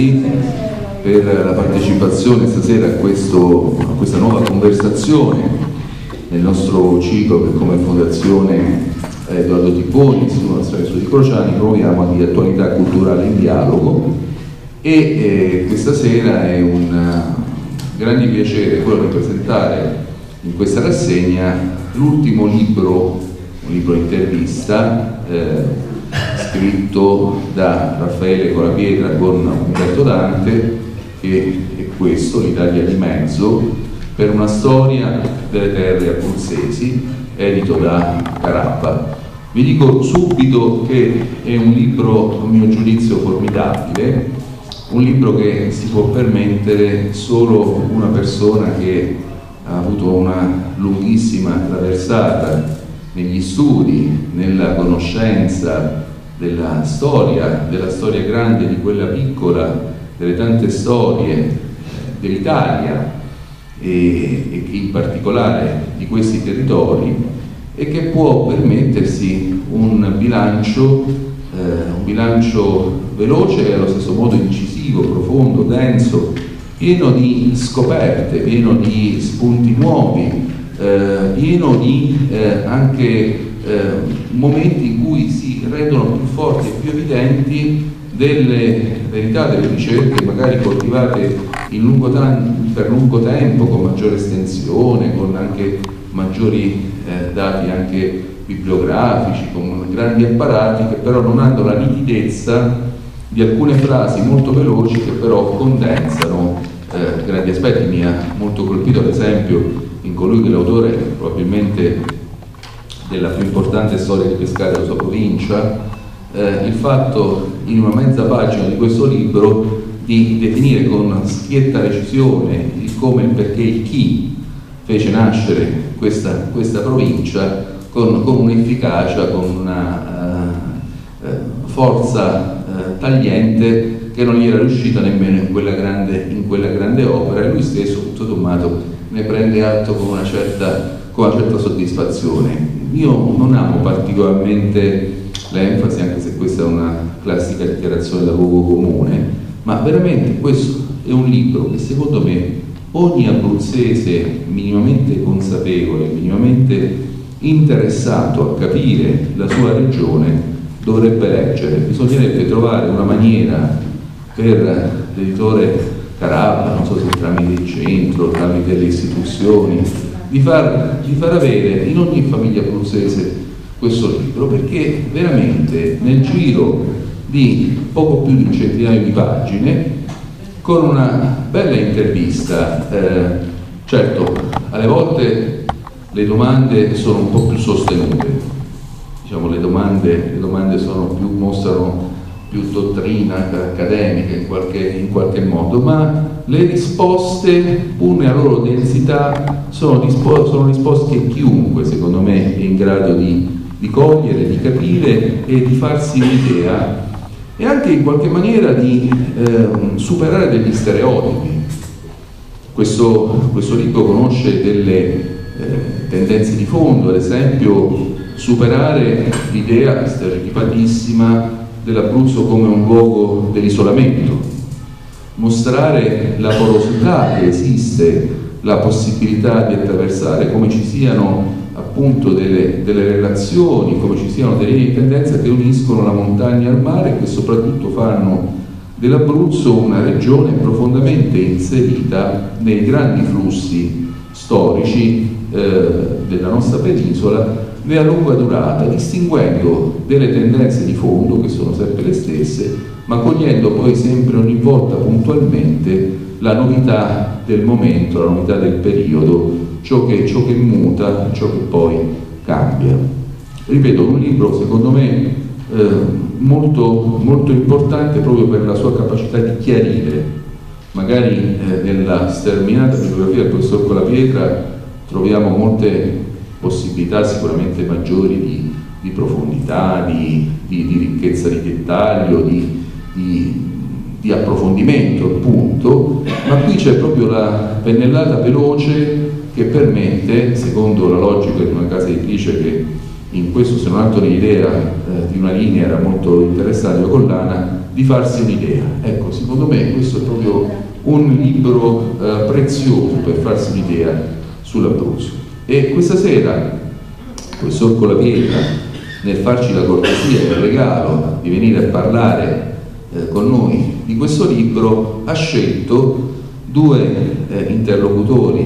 Alberti per la partecipazione stasera a, questo, a questa nuova conversazione nel nostro ciclo che come Fondazione Edoardo Tipponi, Istituto Nazionale Studi Crociani, proviamo di attualità culturale in dialogo. E eh, questa sera è un grande piacere quello di presentare in questa rassegna l'ultimo libro, un libro intervista eh, scritto da Raffaele Colapietra con Umberto Dante, che è questo, l'Italia di mezzo, per una storia delle terre abruzzesi, edito da Carappa. Vi dico subito che è un libro, a mio giudizio, formidabile, un libro che si può permettere solo una persona che ha avuto una lunghissima traversata negli studi, nella conoscenza della storia, della storia grande, di quella piccola, delle tante storie eh, dell'Italia e, e in particolare di questi territori e che può permettersi un bilancio, eh, un bilancio veloce e allo stesso modo incisivo, profondo, denso, pieno di scoperte, pieno di spunti nuovi, eh, pieno di eh, anche momenti in cui si rendono più forti e più evidenti delle verità, delle ricerche magari coltivate lungo per lungo tempo, con maggiore estensione, con anche maggiori eh, dati anche bibliografici, con grandi apparati che però non hanno la nitidezza di alcune frasi molto veloci che però condensano eh, grandi aspetti. Mi ha molto colpito ad esempio in colui che l'autore probabilmente della più importante storia di Pescara della sua provincia, eh, il fatto in una mezza pagina di questo libro di definire con schietta precisione il come, il perché, il chi fece nascere questa, questa provincia con, con un'efficacia, con una uh, forza uh, tagliente che non gli era riuscita nemmeno in quella, grande, in quella grande opera e lui stesso tutto sommato ne prende atto con una certa, con una certa soddisfazione. Io non amo particolarmente l'enfasi, anche se questa è una classica dichiarazione da luogo comune, ma veramente questo è un libro che secondo me ogni abruzzese minimamente consapevole, minimamente interessato a capire la sua regione dovrebbe leggere. Bisognerebbe trovare una maniera per l'editore Carabba, non so se tramite il centro, tramite le istituzioni, di far, di far avere in ogni famiglia abruzzese questo libro perché veramente nel giro di poco più di un centinaio di pagine con una bella intervista eh, certo alle volte le domande sono un po' più sostenute diciamo le domande, le domande più, mostrano più dottrina accademica in qualche, in qualche modo ma le risposte, pur nella loro densità, sono, sono risposte che chiunque, secondo me, è in grado di, di cogliere, di capire e di farsi un'idea e anche in qualche maniera di eh, superare degli stereotipi. Questo, questo libro conosce delle eh, tendenze di fondo, ad esempio superare l'idea stereotipatissima dell'Abruzzo come un luogo dell'isolamento, mostrare la porosità che esiste, la possibilità di attraversare, come ci siano appunto delle, delle relazioni, come ci siano delle linee di tendenza che uniscono la montagna al mare e che soprattutto fanno dell'Abruzzo una regione profondamente inserita nei grandi flussi storici eh, della nostra penisola e a lunga durata, distinguendo delle tendenze di fondo che sono sempre le stesse ma cogliendo poi sempre ogni volta puntualmente la novità del momento, la novità del periodo, ciò che, ciò che muta, ciò che poi cambia. Ripeto, un libro secondo me eh, molto, molto importante proprio per la sua capacità di chiarire. Magari eh, nella sterminata bibliografia del professor Colapietra troviamo molte possibilità sicuramente maggiori di, di profondità, di, di, di, ricchezza di dettaglio, di, di, di approfondimento appunto, ma qui c'è proprio la pennellata veloce che permette, secondo la logica di una casa editrice che in questo se non altro l'idea eh, di una linea era molto interessante, la collana, di farsi un'idea. Ecco, secondo me questo è proprio un libro eh, prezioso per farsi un'idea sull'Abruzzo. E questa sera professor Colapietra, nel farci la cortesia e il regalo di venire a parlare eh, con noi. Di questo libro, ha scelto due eh, interlocutori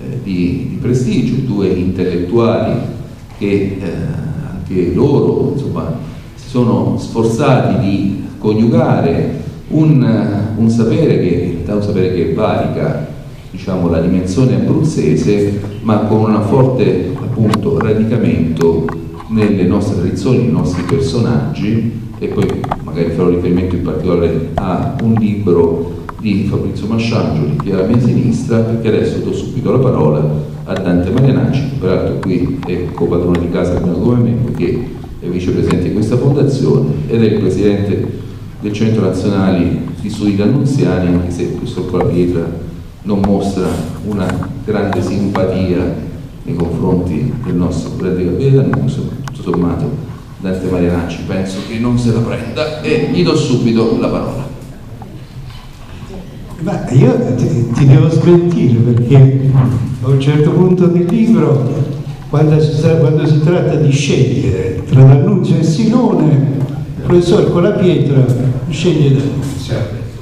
eh, di, di, prestigio, due intellettuali che eh, anche loro insomma, si sono sforzati di coniugare un, un sapere che è un sapere che varica diciamo, la dimensione abruzzese ma con un forte appunto, radicamento nelle nostre tradizioni, nei nostri personaggi e poi magari farò riferimento in particolare a un libro di Fabrizio Masciangioli che è alla mia sinistra perché adesso do subito la parola a Dante Marianacci che peraltro qui è copadrone di casa come me perché è vicepresidente di questa fondazione ed è il presidente del Centro Nazionale di Studi D'Annunziani anche se il professor Colapietra non mostra una grande simpatia nei confronti del nostro grande capitano D'Annunzio tutto sommato Dante Marianacci penso che non se la prenda e gli do subito la parola ma io ti, ti, devo smentire perché a un certo punto del libro, quando si, quando si tratta di scegliere tra l'annunzio e Silone, il professor con la pietra sceglie l'annunzio.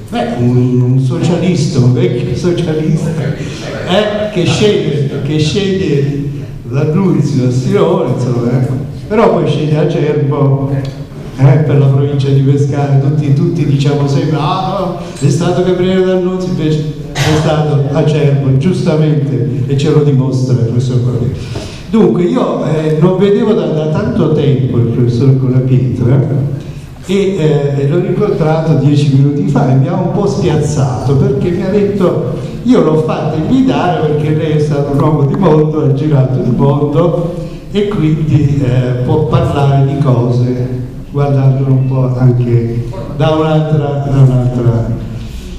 Beh, un, un, socialista, un vecchio socialista, eh, che sceglie, che sceglie l'annunzio a Silone, insomma, eh. Però poi sceglie Acerbo eh, per la provincia di Pescara, tutti, tutti diciamo sempre, ah è stato Gabriele D'Annunzio, invece è stato Acerbo, giustamente, e ce lo dimostra il professor. Dunque, io eh, non vedevo da, da, tanto tempo il professor Colapietra e eh, l'ho incontrato dieci minuti fa e mi ha un po' spiazzato perché mi ha detto io l'ho fatta invitare perché lei è stato un uomo di mondo, ha girato il mondo e quindi eh, può parlare di cose guardandolo un po' anche da un'altra, un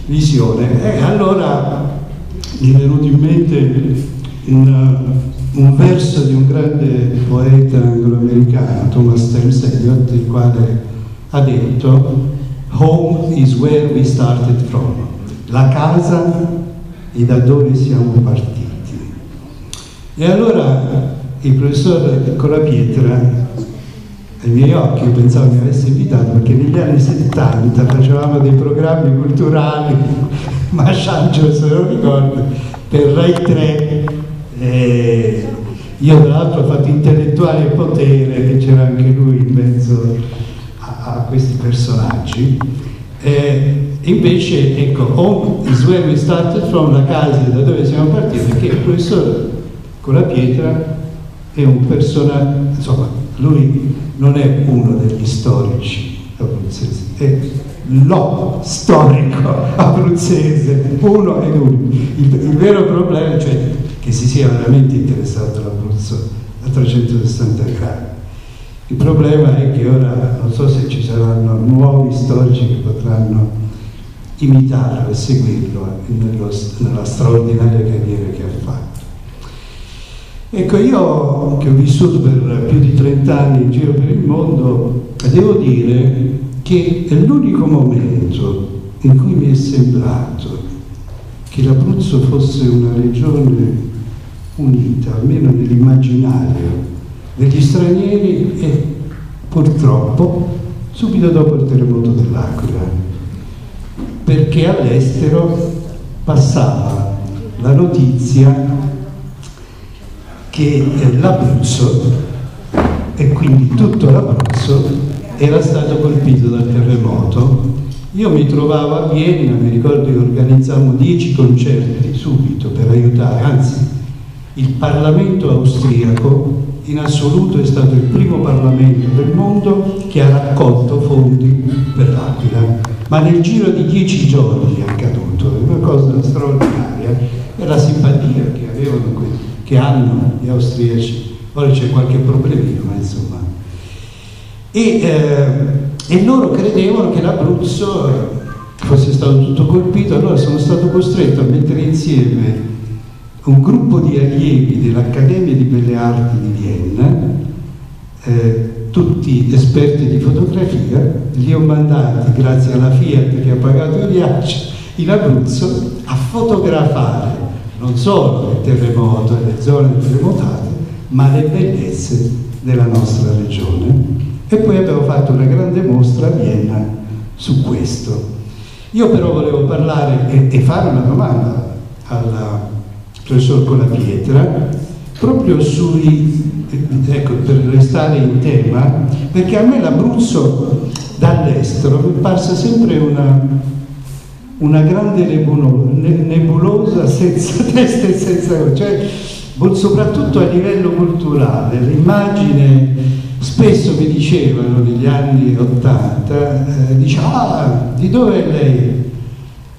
visione. E allora mi è venuto in mente un, un verso di un grande poeta angloamericano, Thomas Thames Eliot, il quale ha detto Home is where we started from. La casa è da dove siamo partiti. E allora il professor Colapietra ai miei occhi, pensavo mi avesse invitato perché negli anni 70 facevamo dei programmi culturali, ma Sancio se lo ricordo, per Rai 3, eh, io tra l'altro ho fatto intellettuale e potere, che c'era anche lui in mezzo a, a questi personaggi. Eh, invece, ecco, Home is where we started from, la casa da dove siamo partiti, perché il la pietra è un personaggio, insomma, lui non è uno degli storici abruzzesi, è lo storico abruzzese, uno ed unico. Il, il vero problema è cioè, che si sia veramente interessato all'Abruzzo a 360 gradi. Il problema è che ora non so se ci saranno nuovi storici che potranno imitarlo e seguirlo nella straordinaria carriera che ha fatto. Ecco, io che ho vissuto per più di 30 anni in giro per il mondo, devo dire che è l'unico momento in cui mi è sembrato che l'Abruzzo fosse una regione unita, almeno nell'immaginario degli stranieri e purtroppo subito dopo il terremoto dell'Aquila, perché all'estero passava la notizia che l'Abruzzo e quindi tutto l'Abruzzo era stato colpito dal terremoto. Io mi trovavo a Vienna, mi ricordo che organizzammo dieci concerti subito per aiutare, anzi il Parlamento austriaco in assoluto è stato il primo Parlamento del mondo che ha raccolto fondi per l'Aquila, ma nel giro di dieci giorni è accaduto, è una cosa straordinaria, e la simpatia che avevano questi che hanno gli austriaci, ora c'è qualche problemino, ma insomma. E, eh, e loro credevano che l'Abruzzo fosse stato tutto colpito, allora sono stato costretto a mettere insieme un gruppo di allievi dell'Accademia di Belle Arti di Vienna, eh, tutti esperti di fotografia, li ho mandati, grazie alla Fiat che ha pagato il viaggio, in Abruzzo a fotografare non solo il terremoto e le zone terremotate, ma le bellezze della nostra regione. E poi abbiamo fatto una grande mostra a Vienna su questo. Io però volevo parlare e, e fare una domanda al professor Colapietra proprio sui, ecco, per restare in tema, perché a me l'Abruzzo dall'estero mi è parsa sempre una, una grande nebulosa senza testa e senza cioè soprattutto a livello culturale, l'immagine spesso mi dicevano negli anni 80, eh, diceva, ah, di dove è lei?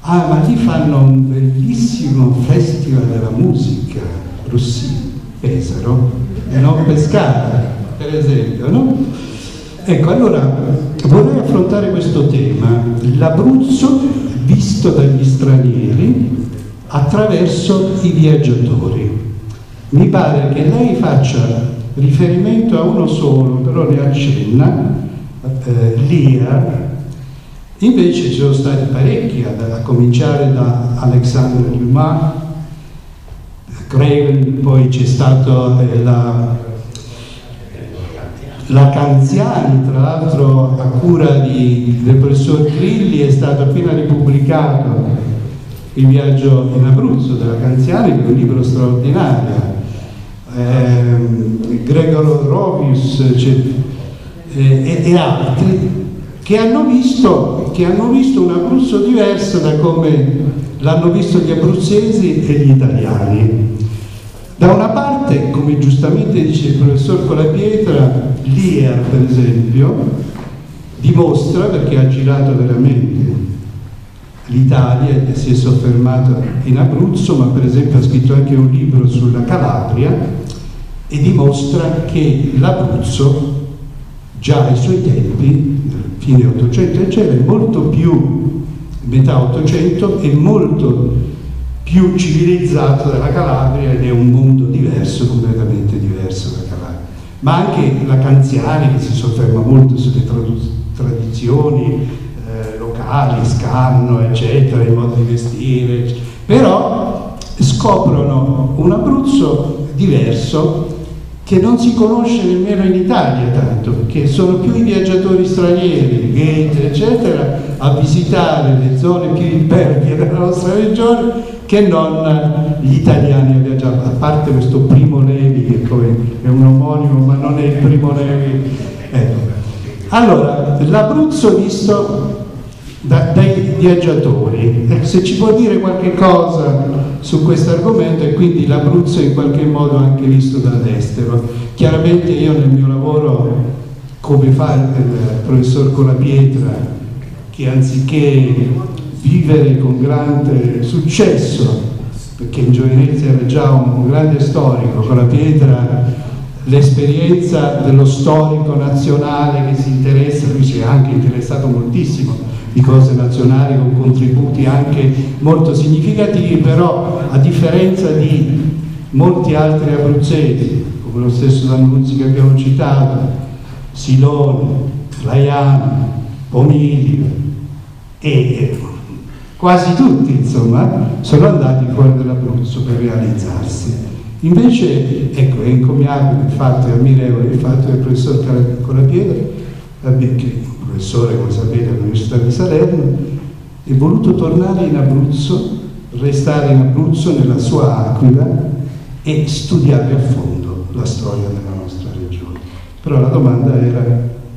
Ah, ma lì fanno un bellissimo festival della musica, Rossini, Pesaro, e non Pescara, per esempio, no? Ecco, allora vorrei affrontare questo tema, l'Abruzzo visto dagli stranieri attraverso i viaggiatori. Mi pare che lei faccia riferimento a uno solo, però ne accenna, eh, l'IA, invece ci sono stati parecchi, a, cominciare da Alexandre Dumas, Craven, poi c'è stato eh, la, la Canziani, tra l'altro a cura di, del professor Grilli è stato appena ripubblicato il viaggio in Abruzzo della Canziani, che è un libro straordinario eh, Gregor Rovius eh, e, altri che hanno, visto, che hanno visto un Abruzzo diverso da come l'hanno visto gli abruzzesi e gli italiani. Da una parte, come giustamente dice il professor Colapietra, l'IER per esempio, dimostra, perché ha girato veramente l'Italia e si è soffermato in Abruzzo, ma per esempio ha scritto anche un libro sulla Calabria, e dimostra che l'Abruzzo già ai suoi tempi, fine 800 eccetera, è molto più, metà 800, è molto più civilizzato della Calabria ed è un mondo diverso, completamente diverso da Calabria. Ma anche la Canziani che si sofferma molto sulle tradizioni eh, locali, scanno, eccetera, il modo di vestire, però scoprono un Abruzzo diverso che non si conosce nemmeno in Italia tanto, perché sono più i viaggiatori stranieri, gate, eccetera, a visitare le zone più impervie della nostra regione che non gli italiani a viaggiare, a parte questo Primo Levi che poi è un omonimo ma non è il Primo Levi. Ecco. Allora, l'Abruzzo visto da, dai viaggiatori, eh, se ci può dire qualche cosa su questo argomento e quindi l'Abruzzo in qualche modo anche visto dall'estero. Chiaramente io nel mio lavoro, come fa il professor Colapietra, che anziché vivere con grande successo, perché in giovinezza era già un, un grande storico, Colapietra l'esperienza dello storico nazionale che si interessa, lui si è anche interessato moltissimo di cose nazionali con contributi anche molto significativi, però a differenza di molti altri abruzzesi, come lo stesso D'Annunzi che abbiamo citato, Silone, Laiano, Pomiglio e quasi tutti insomma sono andati fuori dall'Abruzzo per realizzarsi. Invece ecco, è incommiabile il fatto, è ammirevole il fatto del professor Colapiedra, che professore, come sapete, all'Università di Salerno, è voluto tornare in Abruzzo, restare in Abruzzo nella sua aquila e studiare a fondo la storia della nostra regione. Però la domanda era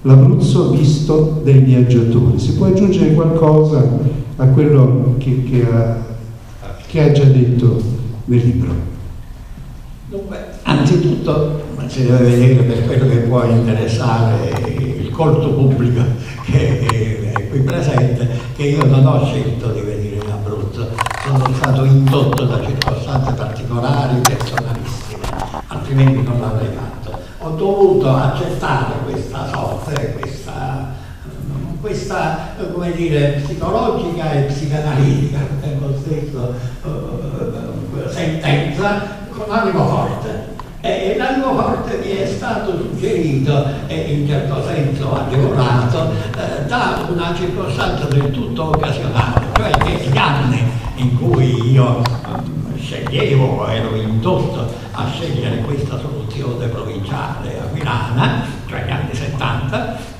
l'Abruzzo visto dai viaggiatori. Si può aggiungere qualcosa a quello che, che, ha, che ha già detto nel libro? Dunque, anzitutto si deve vedere per quello che può interessare colto pubblico che è qui presente, che io non ho scelto di venire in Abruzzo, sono stato indotto da circostanze particolari, personalissime, altrimenti non l'avrei fatto. Ho dovuto accettare questa sorte, questa come dire, psicologica e psicanalitica, nello stesso uh, sentenza, con animo forte. E l'alluaforte mi è stato suggerito e in certo senso agevolato eh, da una circostanza del tutto occasionale, cioè che gli anni in cui io sceglievo, ero indotto a scegliere questa soluzione provinciale aquilana, cioè gli anni 70, eh,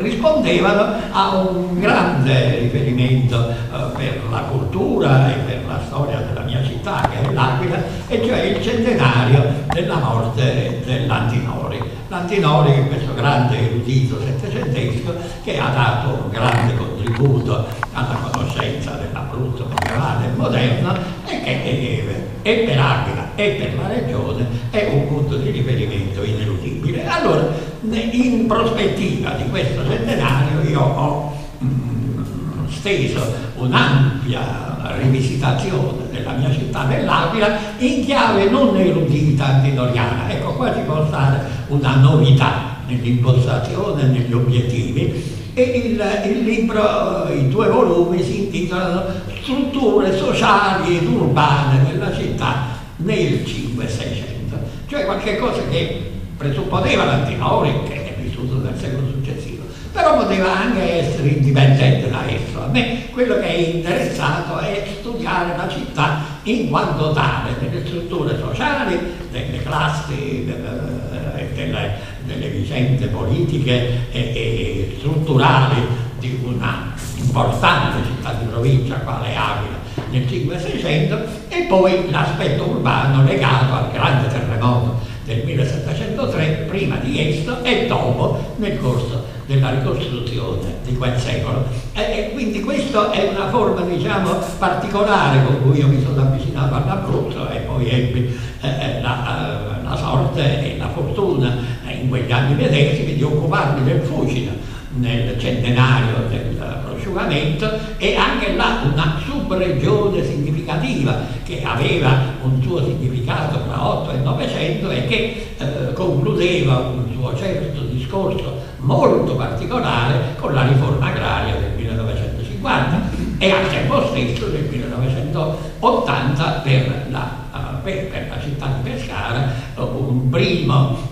rispondevano a un grande riferimento eh, per la cultura e per la storia della mia città, che è l'Aquila, e cioè il centenario della morte dell'Antinori. L'Antinori è questo grande erudito settecentesco che ha dato un grande contributo alla conoscenza dell'Abruzzo medievale e moderno e che è, è per Aquila e per la regione è un punto di riferimento ineludibile. Allora, in prospettiva di questo centenario io ho mm, steso un'ampia rivisitazione della mia città dell'Aquila in chiave non erudita antinoriana. Ecco, qua ci può stare una novità nell'impostazione, negli obiettivi e il, il, libro, i due volumi si intitolano Strutture sociali ed urbane della città nel 5-600, cioè qualche cosa che presupponeva l'Antinori, che è vissuto nel secolo successivo, però poteva anche essere indipendente da esso. A me quello che è interessato è studiare la città in quanto tale, delle strutture sociali, delle classi, delle, delle, delle vicende politiche e, e strutturali di una importante città di provincia quale Avila nel 500-600 e poi l'aspetto urbano legato al grande terremoto del 1703, prima di esso e dopo nel corso della ricostruzione di quel secolo. E, e quindi questa è una forma, diciamo, particolare con cui io mi sono avvicinato all'Abruzzo e poi ebbi eh, eh la, eh, la, sorte e la fortuna eh, in quegli anni medesimi di occuparmi del Fucino nel centenario del prosciugamento e anche là una subregione significativa che aveva un suo significato tra 8 e 900 e che eh, concludeva un suo certo discorso molto particolare con la riforma agraria del 1950 e al tempo stesso del 1980 per la, uh, per, per la città di Pescara uh, un primo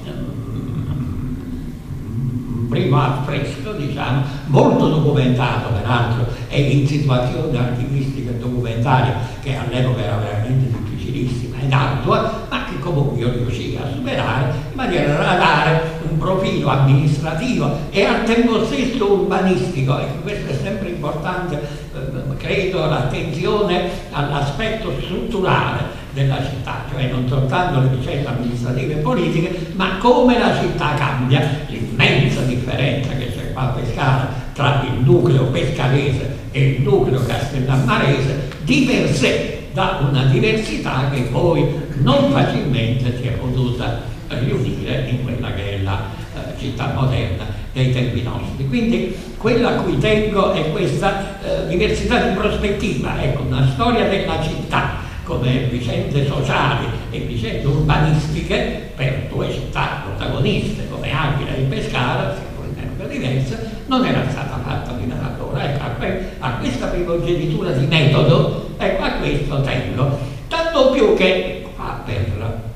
primo affresco, diciamo, molto documentato peraltro e in situazione archivistica e documentaria che all'epoca era veramente difficilissima ed ardua, ma che comunque io riuscii a superare in maniera da dare un profilo amministrativo e al tempo stesso urbanistico, e questo è sempre importante, eh, credo, l'attenzione all'aspetto strutturale della città, cioè non soltanto le vicende amministrative e politiche, ma come la città cambia, l'immensa differenza che c'è qua a Pescara tra il nucleo pescarese e il nucleo castellammarese, di per sé dà una diversità che poi non facilmente si è potuta riunire in quella che è la eh, città moderna dei tempi nostri. Quindi quella a cui tengo è questa eh, diversità di prospettiva, ecco, una storia della città come vicende sociali e vicende urbanistiche per due città protagoniste come Aquila e Pescara, epoca diversa, non era stata fatta fino ad allora. Ecco, a, que a questa primogenitura di metodo, ecco, a questo tengo. Tanto più che, qua per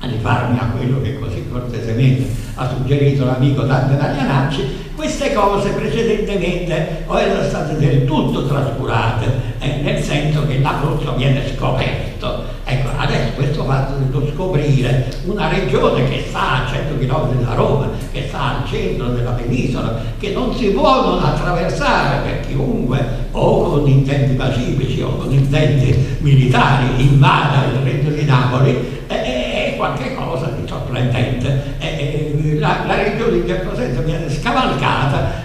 rifarmi a quello che così cortesemente ha suggerito l'amico Dante Taglianacci, queste cose precedentemente erano state del tutto trascurate, eh, nel senso che l'Abruzzo viene scoperto. Ecco, adesso questo fatto dello scoprire una regione che sta a 100 km da Roma, che sta al centro della penisola, che non si può non attraversare per chiunque o con intenti pacifici o con intenti militari invada il regno di Napoli, è, è qualche cosa di sorprendente. È, la, la regione in certo senso viene scavalcata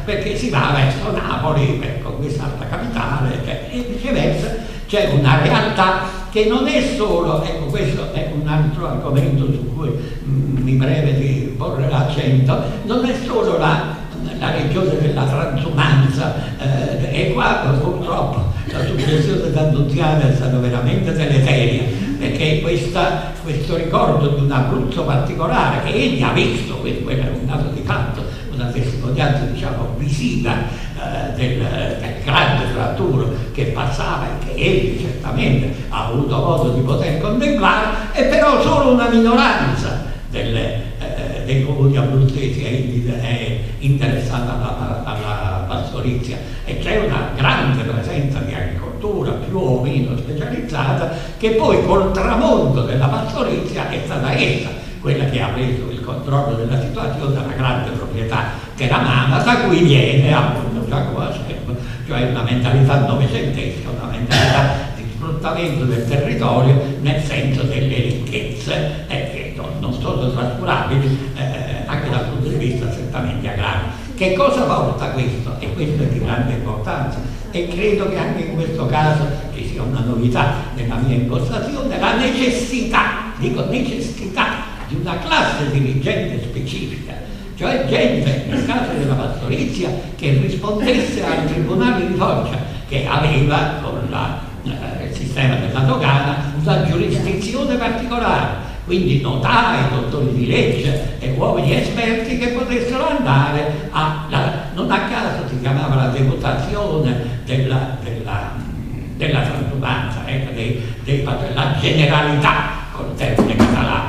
perché si va verso Napoli per conquistare la capitale e viceversa c'è una realtà che non è solo, ecco questo è un altro argomento su cui mm, mi preme di porre l'accento, non è solo la, la regione della transumanza eh, e qua purtroppo la successione d'Annunziata è stata veramente deleteria perché questa, questo ricordo di un Abruzzo particolare che egli ha visto, quello è un dato di fatto, una testimonianza diciamo visiva eh, del, del, grande fraturo che passava e che egli certamente ha avuto modo di poter contemplare, è però solo una minoranza delle, eh, dei comuni abruzzesi è, è interessata alla, alla pastorizia. E c'è una grande presenza di agricoltura più o meno specializzata che poi col tramonto della pastorizia è stata essa quella che ha preso il controllo della situazione dalla grande proprietà teramana da cui viene appunto Giacomo Acerbo, cioè una mentalità novecentesca, una mentalità di sfruttamento del territorio nel senso delle ricchezze eh, che non, non sono trascurabili eh, anche dal punto di vista certamente agrario. Che cosa porta questo? E questo è di grande importanza e credo che anche in questo caso ci sia una novità nella mia impostazione, la necessità, dico necessità di una classe dirigente specifica, cioè gente, nel caso della pastorizia, che rispondesse al tribunale di Foggia, che aveva con la, eh, il sistema della dogana una giurisdizione particolare, quindi notai, dottori di legge e uomini esperti che potessero andare a, la, non a caso si chiamava la deputazione della, della, della transumanza, ecco, dei, dei, la generalità col termine catalano, eh,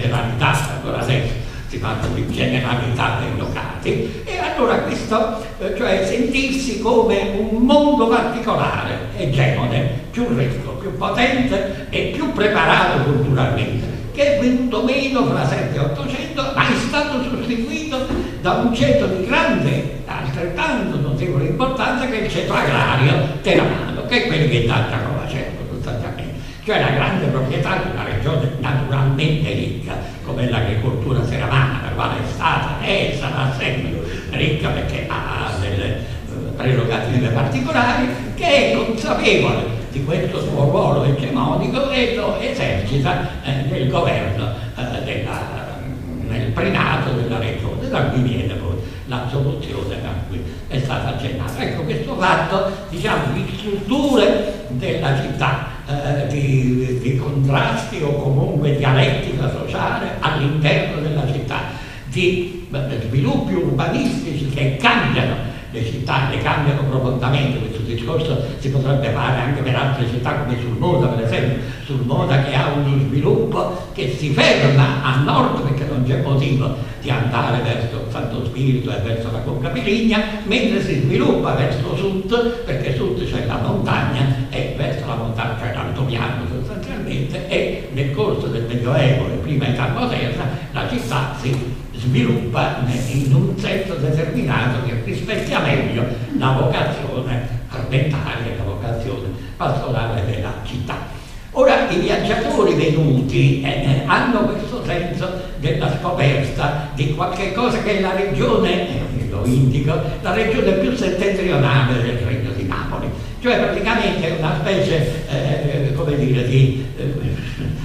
generalità adesso si parla di generalità dei locati. E allora questo, eh, cioè sentirsi come un mondo particolare, egemone, più ricco, più potente e più preparato culturalmente, che è venuto meno fra 7 e 800, ma è stato sostituito da un ceto di grande, altrettanto notevole importanza che è il ceto agrario teramano, che è quello che Giacomo Cervo sostanzialmente cioè la grande proprietà di una regione naturalmente ricca come l'agricoltura seramana, la quale è stata e sarà sempre ricca perché ha delle eh, prerogative particolari, che è consapevole di questo suo ruolo egemonico e lo esercita eh, nel governo, eh, della, nel primato della regione, da cui viene poi la soluzione a cui è stata accennata. Ecco, questo fatto, diciamo, di strutture della città eh, di, di, contrasti o comunque dialettica sociale all'interno della città, di eh, sviluppi urbanistici che cambiano le città, le cambiano profondamente, questo discorso si potrebbe fare anche per altre città come sul Moda per esempio, sul Moda che ha uno sviluppo che si ferma a nord perché non c'è motivo di andare verso Santo Spirito e verso la Conca Piligna, mentre si sviluppa verso sud perché sud c'è la montagna e verso la montagna c'è l'altopiano sostanzialmente e nel corso del Medioevo e prima età moderna la città si sviluppa in un senso determinato che rispecchia meglio la vocazione armentaria, la vocazione pastorale della città. Ora i viaggiatori venuti eh, eh, hanno questo senso della scoperta di qualche cosa che la regione, eh, lo indico, la regione più settentrionale del Regno di Napoli, cioè praticamente una specie, eh, come dire, di, eh,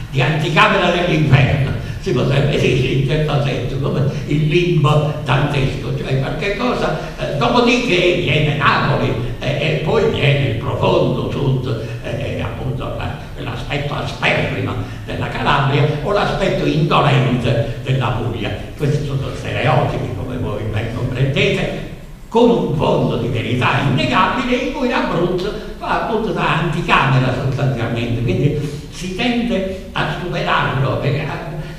di anticamera dell'inferno si potrebbe dire in certo senso come il limbo dantesco, cioè qualche cosa, eh, dopodiché viene Napoli eh, e poi viene il profondo sud, eh, appunto l'aspetto asperrimo della Calabria o l'aspetto indolente della Puglia. Questi sono stereotipi come voi ben comprendete, con un fondo di verità innegabile in cui l'Abruzzo fa appunto da anticamera sostanzialmente, quindi si tende a superarlo perché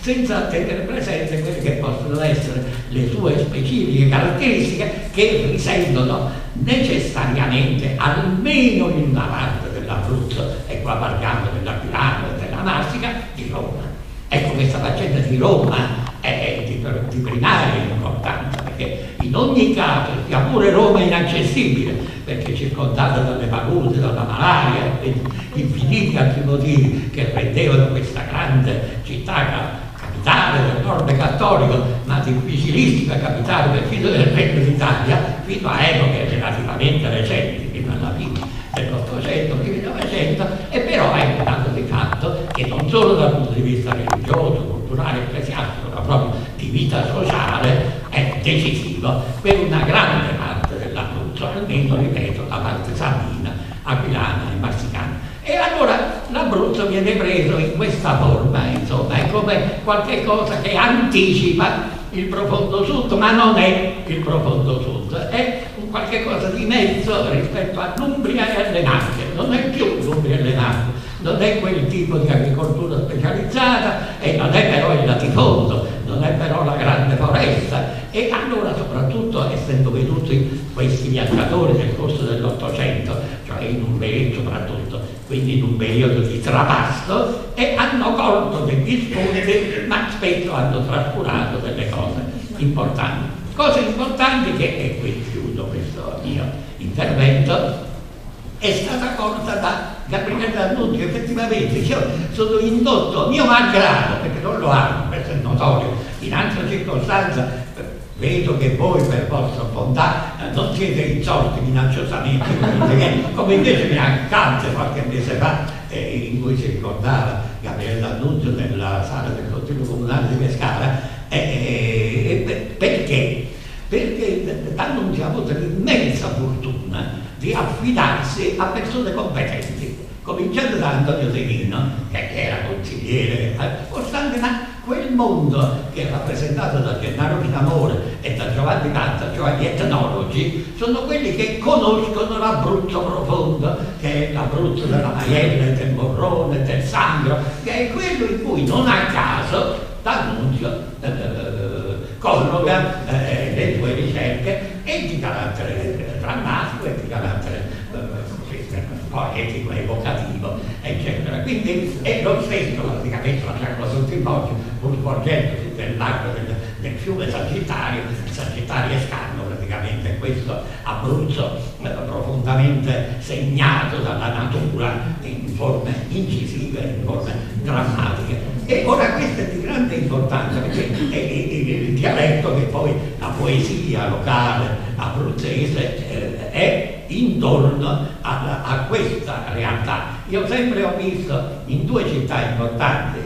senza tenere presente quelle che possono essere le sue specifiche caratteristiche che risentono necessariamente almeno in una parte dell'Abruzzo, e qua parliamo dell'Aquilano e della Marsica, di Roma. Ecco, questa faccenda di Roma è di, di primaria importanza, perché in ogni caso, sia pure Roma inaccessibile, perché circondata dalle pagute, dalla malaria e infiniti altri motivi che rendevano questa grande città capitale del nord cattolico, ma difficilissima capitale perfino del Regno d'Italia, fino a epoche relativamente recenti, fino alla fine dell'Ottocento, primi del Novecento, e però è un dato di fatto che non solo dal punto di vista religioso, culturale, ecclesiastico, ma proprio di vita sociale, è decisivo per una grande parte dell'Abruzzo, almeno, ripeto, la parte sabina, aquilana e marsicana. E allora l'Abruzzo viene preso in questa forma, insomma, è come qualche cosa che anticipa il profondo sud, ma non è il profondo sud, è un qualche cosa di mezzo rispetto all'Umbria e alle Marche, non è più l'Umbria e le Marche, non è quel tipo di agricoltura specializzata e non è però il latifondo, non è però la grande foresta e allora soprattutto essendo venuti questi viaggiatori nel corso dell'Ottocento, cioè in periodo soprattutto, quindi in un periodo di trapasto e hanno colto degli spunti ma spesso hanno trascurato delle cose importanti. Cose importanti che, e qui chiudo questo mio intervento, è stata colta da Gabriele D'Annunzio, effettivamente io sono indotto, mio malgrado, perché non lo amo, questo è notorio, in altra circostanza vedo che voi per vostra bontà eh, non siete insorti minacciosamente, come invece mi accadde qualche mese fa eh, in cui si ricordava Gabriele D'Annunzio nella sala del Consiglio Comunale di Pescara, eh, eh perché? Perché D'Annunzio ha avuto l'immensa fortuna di affidarsi a persone competenti, cominciando da Antonio Tenino, che era consigliere, eh, ma quel mondo che è rappresentato da Gennaro Pinamore e da Giovanni Pazza, cioè gli etnologi, sono quelli che conoscono l'Abruzzo profondo, che è l'Abruzzo della Maiella, del Morrone, del Sangro, che è quello in cui non a caso D'Annunzio eh, colloca eh, le sue ricerche e di carattere drammatico e di carattere eh, poetico, evocativo, eccetera. Quindi è lo stesso, praticamente la Giacomo Sottimoggi, pur sporgendosi nell'acqua del, del, fiume Sagittario, Sagittario e Scanno praticamente questo Abruzzo eh, profondamente segnato dalla natura in forme incisive, in forme drammatiche. E ora questo è di grande importanza perché è, il dialetto che poi la poesia locale abruzzese eh, è intorno a, a, questa realtà. Io sempre ho visto in due città importanti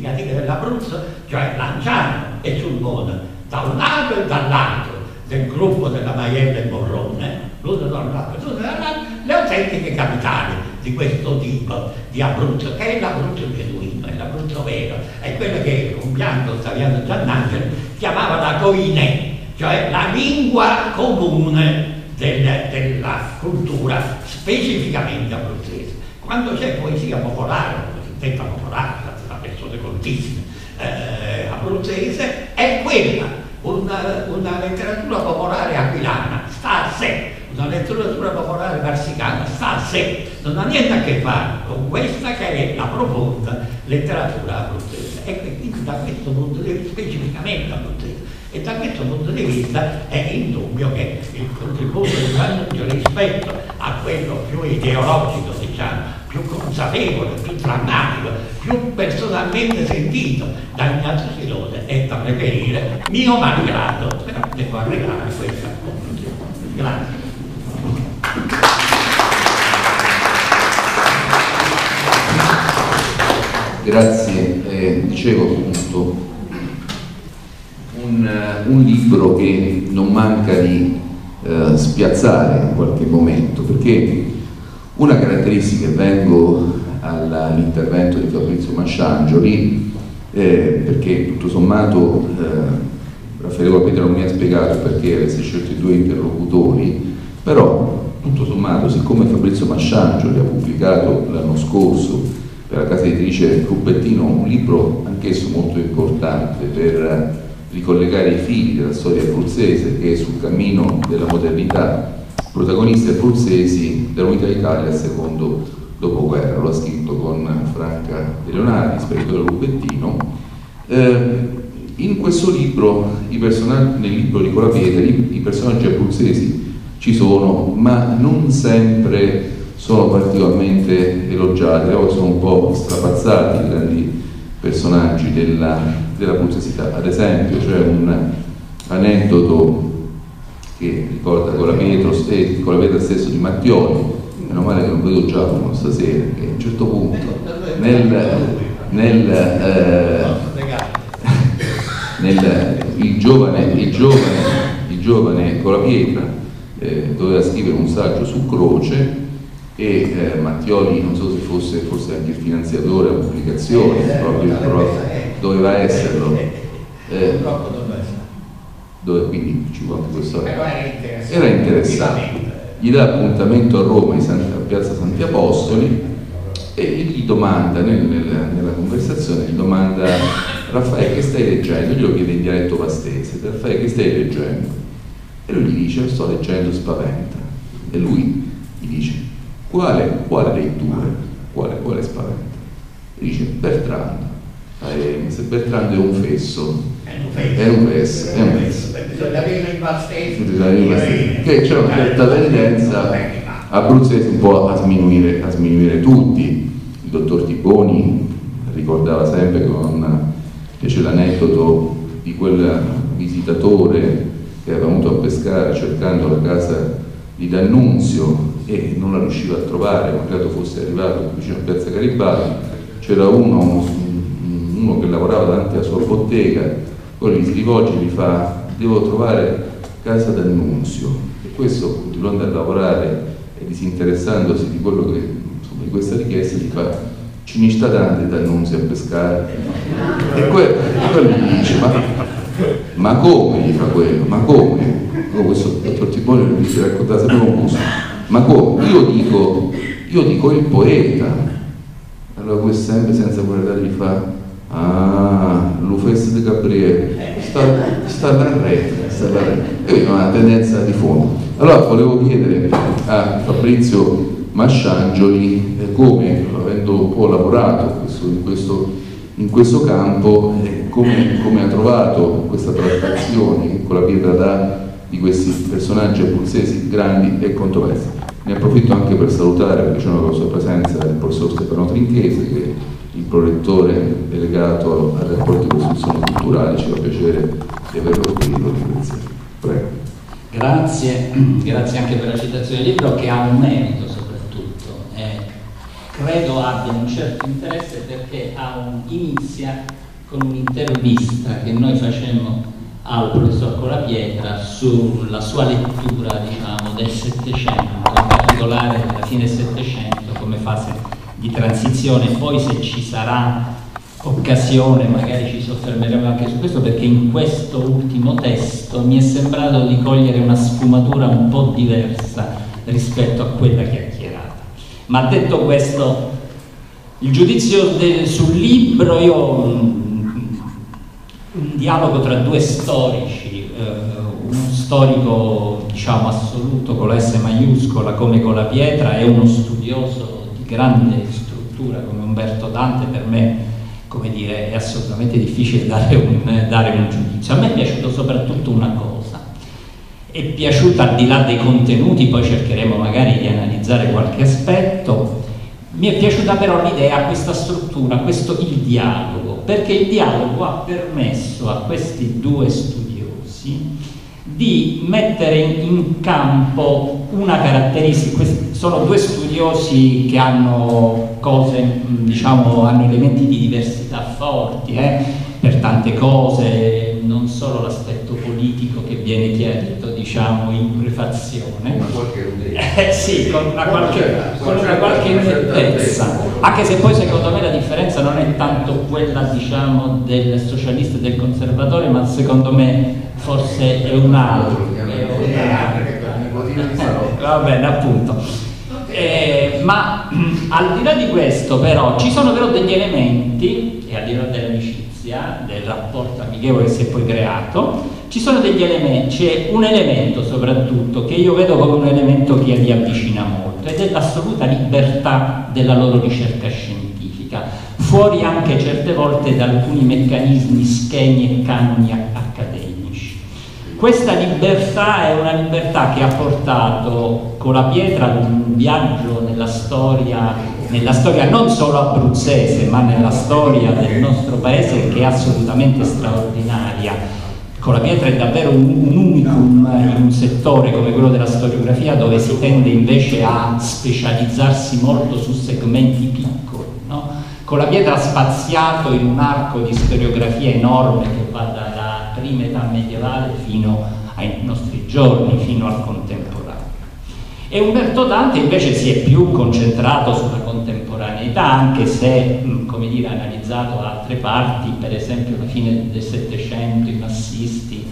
significative dell'Abruzzo, cioè Lanciano e Sulmona, da un lato e dall'altro del gruppo della Maiella e Morrone, l'uno da un lato e l'uno dall'altro, le autentiche capitali di questo tipo di Abruzzo, che è l'Abruzzo genuino, è l'Abruzzo vero, è quello che un Bianco Ottaviano Giannangelo chiamava la coine, cioè la lingua comune del, della cultura specificamente abruzzese. Quando c'è poesia popolare, cosiddetta popolare, coltissime, eh, abruzzese, è quella, una, una letteratura popolare aquilana, sta a sé, una letteratura popolare varsicana sta a sé, non ha niente a che fare con questa che è la profonda letteratura abruzzese. E quindi da questo punto di vista, specificamente abruzzese, e da questo punto di vista è indubbio che il contributo di D'Annunzio rispetto a quello più ideologico, diciamo, più consapevole, più drammatico, più personalmente sentito da Ignazio Silone è da preferire, mio malgrado, però devo arrivare a questa conclusione. Grazie. Grazie, eh, dicevo appunto un, un, libro che non manca di eh, spiazzare in qualche momento, perché una caratteristica, e vengo all'intervento di Fabrizio Masciangioli, eh, perché tutto sommato eh, Raffaele Pedro non mi ha spiegato perché avesse scelto i due interlocutori, però tutto sommato, siccome Fabrizio Masciangio ha pubblicato l'anno scorso per la casa editrice Rubettino un libro anch'esso molto importante per ricollegare i fili della storia abruzzese che è sul cammino della modernità, protagonisti abruzzesi dell'Unità d'Italia al secondo dopoguerra, lo ha scritto con Franca De Leonardi, ispettore Rubettino. Eh, in questo libro, nel libro di Cola Pietri, i personaggi abruzzesi ci sono, ma non sempre sono particolarmente elogiati, o sono un po' strapazzati i grandi personaggi della, della Pulsesità. Ad esempio c'è un aneddoto che ricorda con la Pietro, con la Pietro stesso di Mattioli, meno male che non vedo Giacomo stasera, che a un certo punto nel, nel, eh, nel il giovane, il giovane, il giovane con la pietra eh, doveva scrivere un saggio su Croce e eh, Mattioli, non so se fosse forse anche il finanziatore della pubblicazione, eh, proprio, proprio, doveva esserlo. Eh, dove quindi ci vuole questo era interessante. Gli dà appuntamento a Roma in Santa, a Piazza Santi Apostoli e gli domanda, nel, nella, nella conversazione, gli domanda Raffaele che stai leggendo? Glielo chiede in dialetto pastese, Raffaele che stai leggendo? E lui gli dice sto leggendo Spaventa e lui gli dice quale, quale dei due? Quale, quale Spaventa? E dice Bertrando. Eh, se Bertrando è un fesso, è un fesso, è un fesso, è un fesso. Che c'è una certa tendenza abruzzese un po' a sminuire, a sminuire tutti. Il dottor Tiponi ricordava sempre con fece l'aneddoto di quel visitatore che era venuto a pescare cercando la casa di D'Annunzio e non la riusciva a trovare, malgrado fosse arrivato vicino a Piazza Garibaldi, c'era uno, uno che lavorava davanti alla sua bottega, poi gli si rivolge e gli fa devo trovare casa D'Annunzio e questo continuando a lavorare e disinteressandosi di quello che insomma, di questa richiesta gli fa ci ne sta dando D'Annunzio a pescare e quello, quello gli dice ma, ma come? Gli fa quello ma come? Oh, questo dottor Tibonio mi dice raccontate sempre un gusto. Ma come? Io dico io dico il poeta. Allora questo sempre senza guardare gli fa ah l'ufes di Gabriele. Sta, sta alla rete quindi una tendenza di fondo. Allora volevo chiedere a Fabrizio Masciangioli eh, come avendo un po' lavorato in, questo, in, questo, campo eh, come, come, ha trovato questa trattazione con la pietra da di questi personaggi abruzzesi grandi e controversi. Ne approfitto anche per salutare perché c'è una sua presenza il professor Stefano Trinchese che è il prorettore delegato ai rapporti di costruzione culturale ci fa piacere di averlo qui lo ringrazio. Prego. Grazie grazie anche per la citazione del libro che ha un merito credo abbia un certo interesse perché un, inizia con un'intervista che noi facemmo al professor Colapietra sulla sua lettura diciamo, del Settecento, in particolare della fine Settecento come fase di transizione, poi se ci sarà occasione magari ci soffermeremo anche su questo perché in questo ultimo testo mi è sembrato di cogliere una sfumatura un po' diversa rispetto a quella ha ma detto questo, il giudizio del, sul libro, io un, un, dialogo tra due storici, eh, uno storico diciamo assoluto con la S maiuscola come con la pietra e uno studioso di grande struttura come Umberto Dante, per me come dire, è assolutamente difficile dare un, dare un giudizio. A me è piaciuto soprattutto una cosa, è piaciuta al di là dei contenuti, poi cercheremo magari di analizzare qualche aspetto, mi è piaciuta però l'idea, questa struttura, questo il dialogo, perché il dialogo ha permesso a questi due studiosi di mettere in campo una caratteristica, sono due studiosi che hanno cose, diciamo, hanno elementi di diversità forti, eh, per tante cose, non solo l'aspetto politico che viene chiarito diciamo in prefazione. Una qualche eh, sì, con una qualche, con una qualche nettezza anche se poi secondo me la differenza non è tanto quella diciamo del socialista e del conservatore ma secondo me forse è un'altra va bene appunto eh, ma al di là di questo però ci sono però degli elementi e al di là dell'amicizia amicizia, del rapporto amichevole che si è poi creato, ci sono degli elementi, c'è un elemento soprattutto che io vedo come un elemento che li avvicina molto ed è l'assoluta libertà della loro ricerca scientifica, fuori anche certe volte da alcuni meccanismi, schemi e canoni. Questa libertà è una libertà che ha portato con la pietra ad un viaggio nella storia nella storia non solo abruzzese ma nella storia del nostro paese che è assolutamente straordinaria. Con la pietra è davvero un, un unicum in un settore come quello della storiografia dove si tende invece a specializzarsi molto su segmenti piccoli. No? Con la pietra ha spaziato in un arco di storiografia enorme che va dalla prima età medievale fino ai nostri giorni, fino al contemporaneo. E Umberto Dante invece si è più concentrato sulla contemporaneità, anche se, come dire, ha analizzato altre parti, per esempio la fine del Settecento, i massisti,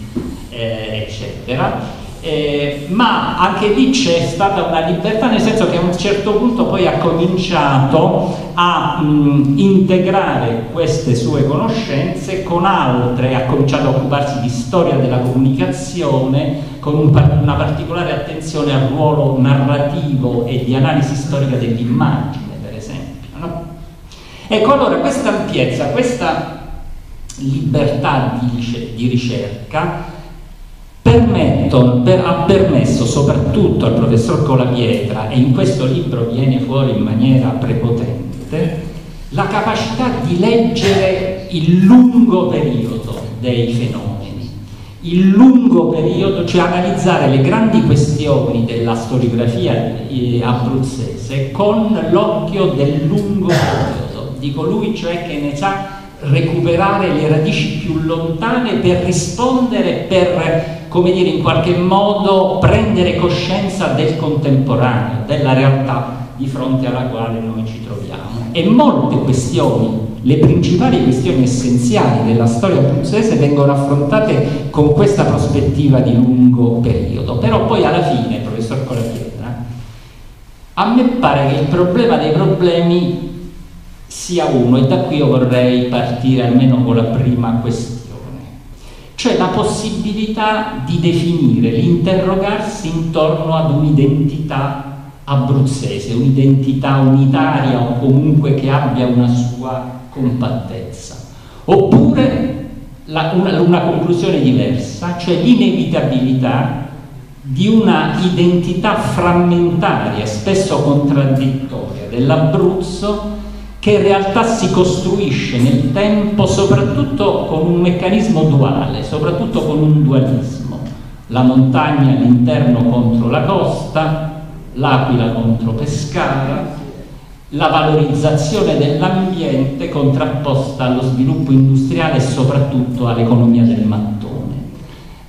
eh, eccetera. Eh, ma anche lì c'è stata una libertà nel senso che a un certo punto poi ha cominciato a mh, integrare queste sue conoscenze con altre, ha cominciato a occuparsi di storia della comunicazione con un, una particolare attenzione al ruolo narrativo e di analisi storica dell'immagine, per esempio. No? Ecco, allora questa ampiezza, questa libertà di, di per, ha permesso soprattutto al professor Colapietra, e in questo libro viene fuori in maniera prepotente, la capacità di leggere il lungo periodo dei fenomeni, il lungo periodo, cioè analizzare le grandi questioni della storiografia eh, abruzzese con l'occhio del lungo periodo, di colui cioè che ne sa recuperare le radici più lontane per rispondere, per come dire, in qualche modo prendere coscienza del contemporaneo, della realtà di fronte alla quale noi ci troviamo. E molte questioni, le principali questioni essenziali della storia abruzzese vengono affrontate con questa prospettiva di lungo periodo. Però poi alla fine, professor Colapietra, a me pare che il problema dei problemi sia uno, e da qui io vorrei partire almeno con la prima questione cioè la possibilità di definire l'interrogarsi intorno ad un'identità abruzzese, un'identità unitaria o comunque che abbia una sua compattezza. Oppure la, una, una conclusione diversa, cioè l'inevitabilità di una identità frammentaria, spesso contraddittoria dell'Abruzzo che in realtà si costruisce nel tempo soprattutto con un meccanismo duale, soprattutto con un dualismo. La montagna all'interno contro la costa, l'Aquila contro Pescara, la valorizzazione dell'ambiente contrapposta allo sviluppo industriale e soprattutto all'economia del mattone.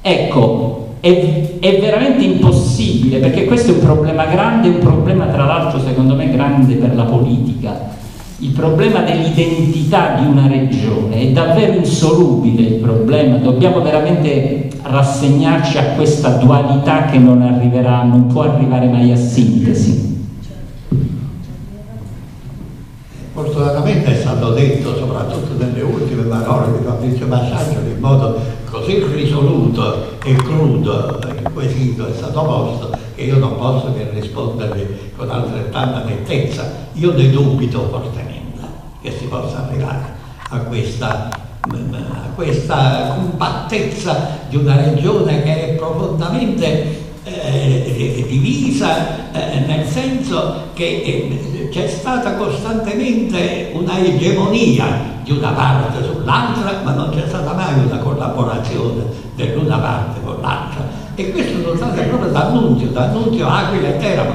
Ecco, è, è, veramente impossibile, perché questo è un problema grande, un problema tra l'altro secondo me grande per la politica, il problema dell'identità di una regione è davvero insolubile il problema, dobbiamo veramente rassegnarci a questa dualità che non arriverà, non può arrivare mai a sintesi. Fortunatamente è stato detto, soprattutto nelle ultime parole di Fabrizio Massaggio, in modo così risoluto e crudo il quesito è stato posto che io non posso che rispondervi con altrettanta nettezza. Io ne dubito fortemente che si possa arrivare a questa, a questa compattezza di una regione che è profondamente eh, divisa eh, nel senso che eh, c'è stata costantemente una egemonia di una parte sull'altra ma non c'è stata mai una collaborazione dell'una parte con l'altra. E questo sono state proprio D'Annunzio, D'Annunzio Aquila e Teramo.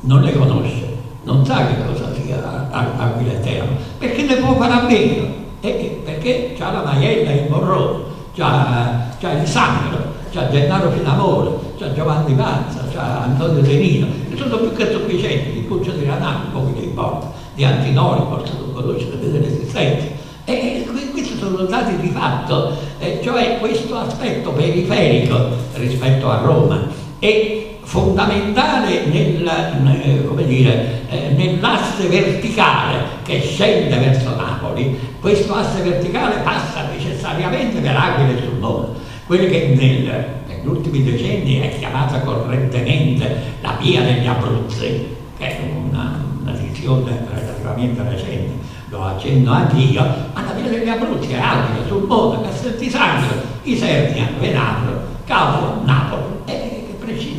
Non le conosce, non sa che cosa E Teramo, perché ne può fare a meno, e, perché c'ha la Maiella in Morrone, c'ha, c'ha il Sangro, c'ha Gennaro Finamore, c'ha Giovanni Vanza, c'ha Antonio Denino, che sono più che sufficienti, di Cuccio di Ranani, poco che importa, di Antinori, forse non conoscete dell'esistenza. E questi sono dati di fatto, eh, cioè questo aspetto periferico rispetto a Roma. E fondamentale nel, eh, nell'asse verticale che scende verso Napoli, questo asse verticale passa necessariamente per Aquila e Sulmona, quello che nel, negli ultimi decenni è chiamata correntemente la via degli Abruzzi, che è una, una visione relativamente recente, lo accenno anch'io, ma la via degli Abruzzi è Aquila, Sulmona, Casteltisangro, Isernia, Venabro, Cavo, Napoli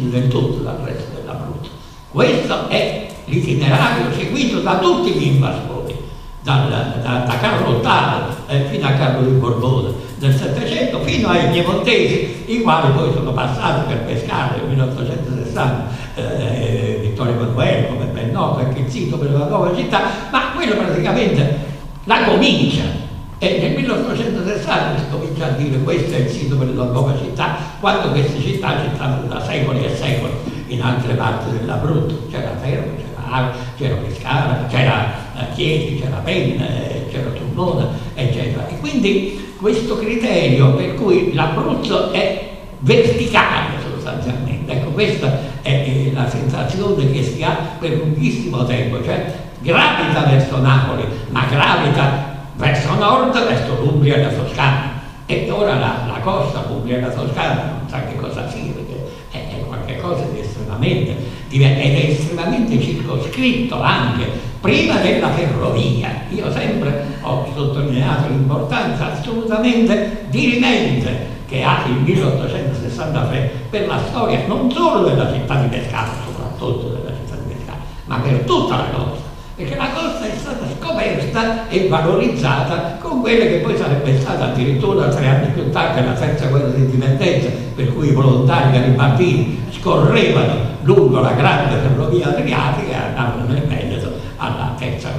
del tutto dal resto dell'Abruzzo. Questo è l'itinerario seguito da tutti gli invasori, dal, da, da, Carlo VIII eh, fino a Carlo di Borbone del Settecento, fino ai piemontesi, i quali poi sono passati per pescare nel 1860, eh, Vittorio Emanuele, come ben noto, anche il sito per la nuova città, ma quello praticamente la comincia e nel 1860 si comincia a dire questo è il sito per la nuova città, quando queste città ci stanno da secoli e secoli in altre parti dell'Abruzzo. C'era Fermo, c'era c'era Pescara, c'era eh, Chieti, c'era Penna, eh, c'era Turbona, eccetera. E quindi questo criterio per cui l'Abruzzo è verticale sostanzialmente. Ecco, questa è la sensazione che si ha per lunghissimo tempo, cioè gravita verso Napoli, ma gravita verso nord, verso l'Umbria e la Toscana. E ora la, la costa la Toscana non sa che cosa sia, perché è, qualcosa di estremamente, ed è estremamente circoscritto anche prima della ferrovia. Io sempre ho sottolineato l'importanza assolutamente dirimente che ha il 1863 per la storia non solo della città di Pescara, soprattutto della città di Pescara, ma per tutta la costa perché la costa è stata scoperta e valorizzata con quella che poi sarebbe stata addirittura tre anni più tardi la terza guerra di indipendenza, per cui i volontari garibaltini scorrevano lungo la grande ferrovia adriatica e andavano nel Veneto alla terza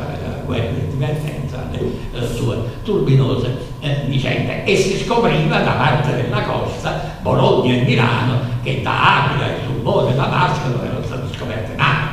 guerra di indipendenza, alle eh, sue turbinose eh, vicende. E si scopriva da parte della costa, Bologna e Milano, che da Aquila e sul Mose Damasco non erano state scoperte mai.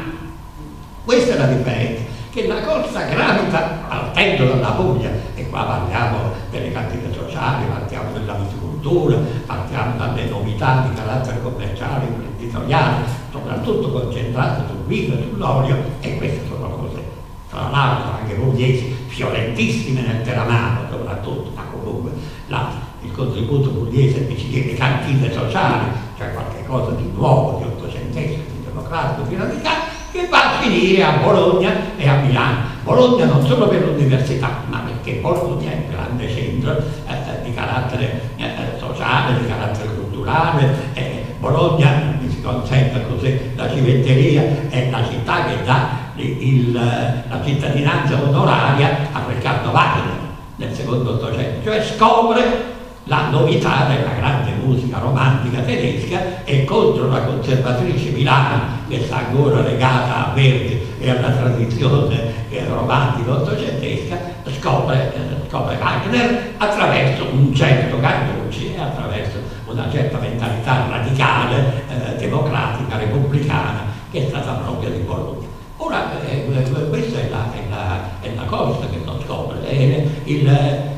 Questa è la differenza che la corsa gravita partendo dalla Puglia, e qua parliamo delle cantine sociali, partiamo della viticoltura, partiamo dalle novità di carattere commerciale, imprenditoriale, soprattutto concentrate sul vino e sull'olio, e queste sono cose, tra l'altro anche pugliesi, fiorentissime nel teramano soprattutto, ma comunque la, il contributo pugliese di cantine sociali, cioè qualcosa di nuovo, di ottocentesco, di democratico, di radicale, che va a finire a Bologna e a Milano. Bologna non solo per l'università, ma perché Bologna è un grande centro eh, eh di carattere eh, eh, sociale, di carattere culturale. Eh, Bologna, mi si consente così, la civetteria è la città che dà il, la cittadinanza onoraria a Riccardo Wagner nel secondo Ottocento, cioè scopre la novità della grande musica romantica tedesca e contro la conservatrice Milano che sta ancora legata a Verdi e alla tradizione romantica ottocentesca scopre, eh, scopre, Wagner attraverso un certo Carducci e attraverso una certa mentalità radicale, eh, democratica, repubblicana che è stata propria di Bologna. Ora, eh, eh, questa è la, è, la, è la, cosa che non scopre.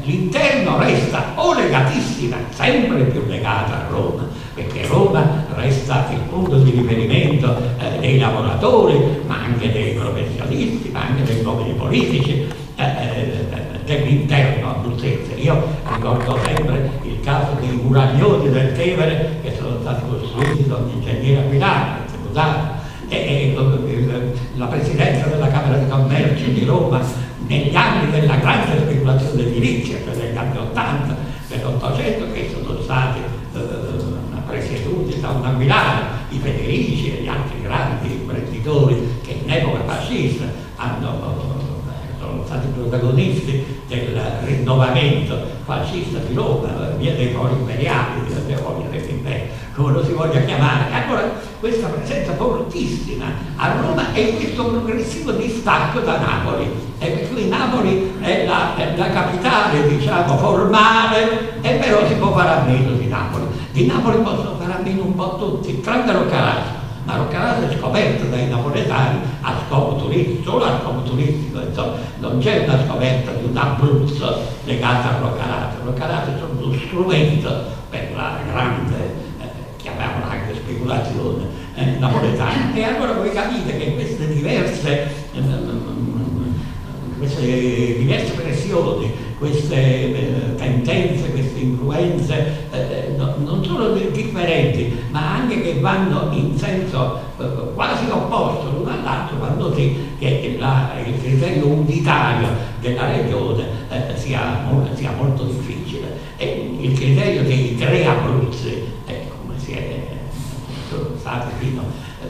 L'interno resta o legatissima, sempre più legata a Roma, perché Roma resta il punto di riferimento eh, dei lavoratori, ma anche dei professionisti, ma anche dei uomini politici eh, eh, dell'interno abruzzese. Io ricordo sempre il caso dei muraglioni del Tevere che sono stati costruiti da un ingegnere aquilano, Musano, e, e, la presidenza della Camera di Commercio di Roma negli anni della grande speculazione edilizia, cioè negli anni 80 dell'Ottocento, che sono stati eh, presieduti da un Aquilano, i Federici e gli altri grandi imprenditori che in epoca fascista hanno sono stati protagonisti del rinnovamento fascista di Roma, via dei fori imperiali, via dei fori dell'impero, come lo si voglia chiamare. Allora questa presenza fortissima a Roma e questo progressivo distacco da Napoli. E per cui Napoli è la, è la capitale, diciamo, formale, e però si può fare a meno di Napoli. Di Napoli possono fare a meno un po' tutti, tranne Roccarato ma Roccarato è scoperto dai napoletani a scopo turistico, solo a scopo turistico, insomma, non c'è una scoperta di un Abruzzo legata a Roccarato, Roccarato è solo uno strumento per la grande, eh, chiamiamola anche speculazione napoletana. E allora voi capite che queste diverse, eh, queste diverse pressioni queste eh, tendenze, queste influenze eh, no, non solo differenti, ma anche che vanno in senso eh, quasi opposto l'uno all'altro, quando sì che la, il criterio unitario della regione eh, sia, sia, molto difficile. E il criterio dei tre Abruzzi, eh, come si è stati fino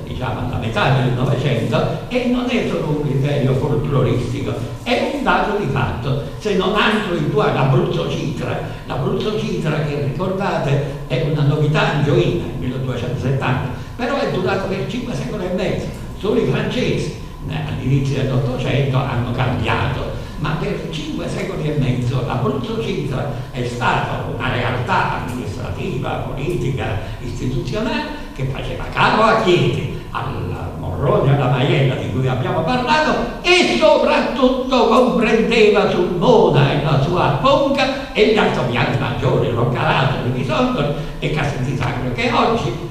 diciamo, alla metà del Novecento e non è solo un criterio folcloristico, è un dato di fatto, se non altro il tuo l'Abruzzo Citra, l'Abruzzo Citra che ricordate è una novità angioina nel 1270, però è durato per cinque secoli e mezzo, solo i francesi eh, all'inizio dell'Ottocento hanno cambiato ma per cinque secoli e mezzo l'Abruzzo Citra è stata una realtà amministrativa, politica, istituzionale che faceva caro a Chieti, al Morrone, alla Maiella di cui abbiamo parlato e soprattutto comprendeva sul Mona e la sua Ponca e gli altopiani maggiori, Roccarato, Rivisondoli e Casentitagro che oggi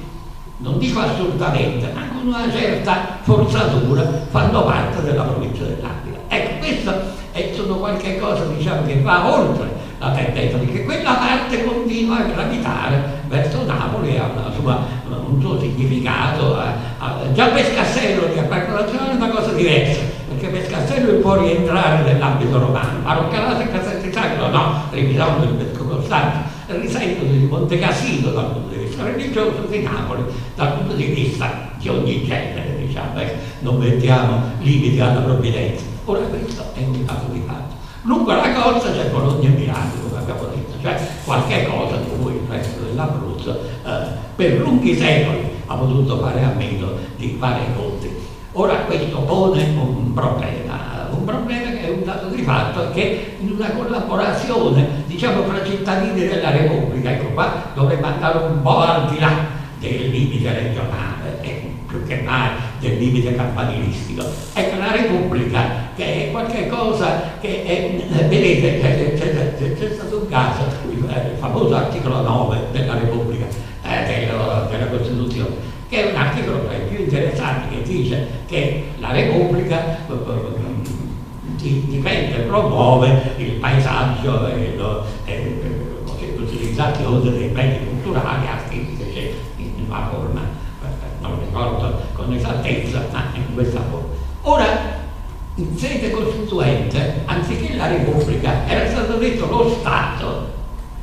non dico assolutamente, ma con una certa forzatura fanno parte della provincia dell'Aquila. Ecco, questo è solo qualche cosa diciamo, che va oltre la tendenza, perché quella parte continua a gravitare verso Napoli ha un suo significato. A, a, già Pescassello che a Parco Nazionale è una cosa diversa, perché Pescassello può rientrare nell'ambito romano, ma Roccalata e Cassetti Sacro no, rivisando il Vescovo Santo, risentono di Monte Cassino dal punto di vista religioso, di Napoli dal punto di vista di ogni genere, diciamo, eh. non mettiamo limiti alla provvidenza. Ora questo è un caso di fatto. Lungo la costa c'è Bologna e Milano, come abbiamo detto, cioè qualche cosa di cui il resto dell'Abruzzo eh, per lunghi secoli ha potuto fare a meno di fare i conti. Ora questo pone un problema, un problema che è un dato di fatto che in una collaborazione diciamo fra cittadini della Repubblica, ecco qua dovrebbe andare un po' al di là del limite regionale più che mai del limite campanilistico. Ecco, la Repubblica che è qualcosa che è, vedete, c'è, stato un caso, il, il, famoso articolo 9 della Repubblica, eh, della, della Costituzione, che è un articolo tra i più interessanti che dice che la Repubblica difende e promuove il paesaggio e, lo, e l'utilizzazione dei beni culturali, artistici in una forma, ricordo con esattezza, ma in questa forma. Ora, in sede costituente, anziché la Repubblica, era stato detto lo Stato,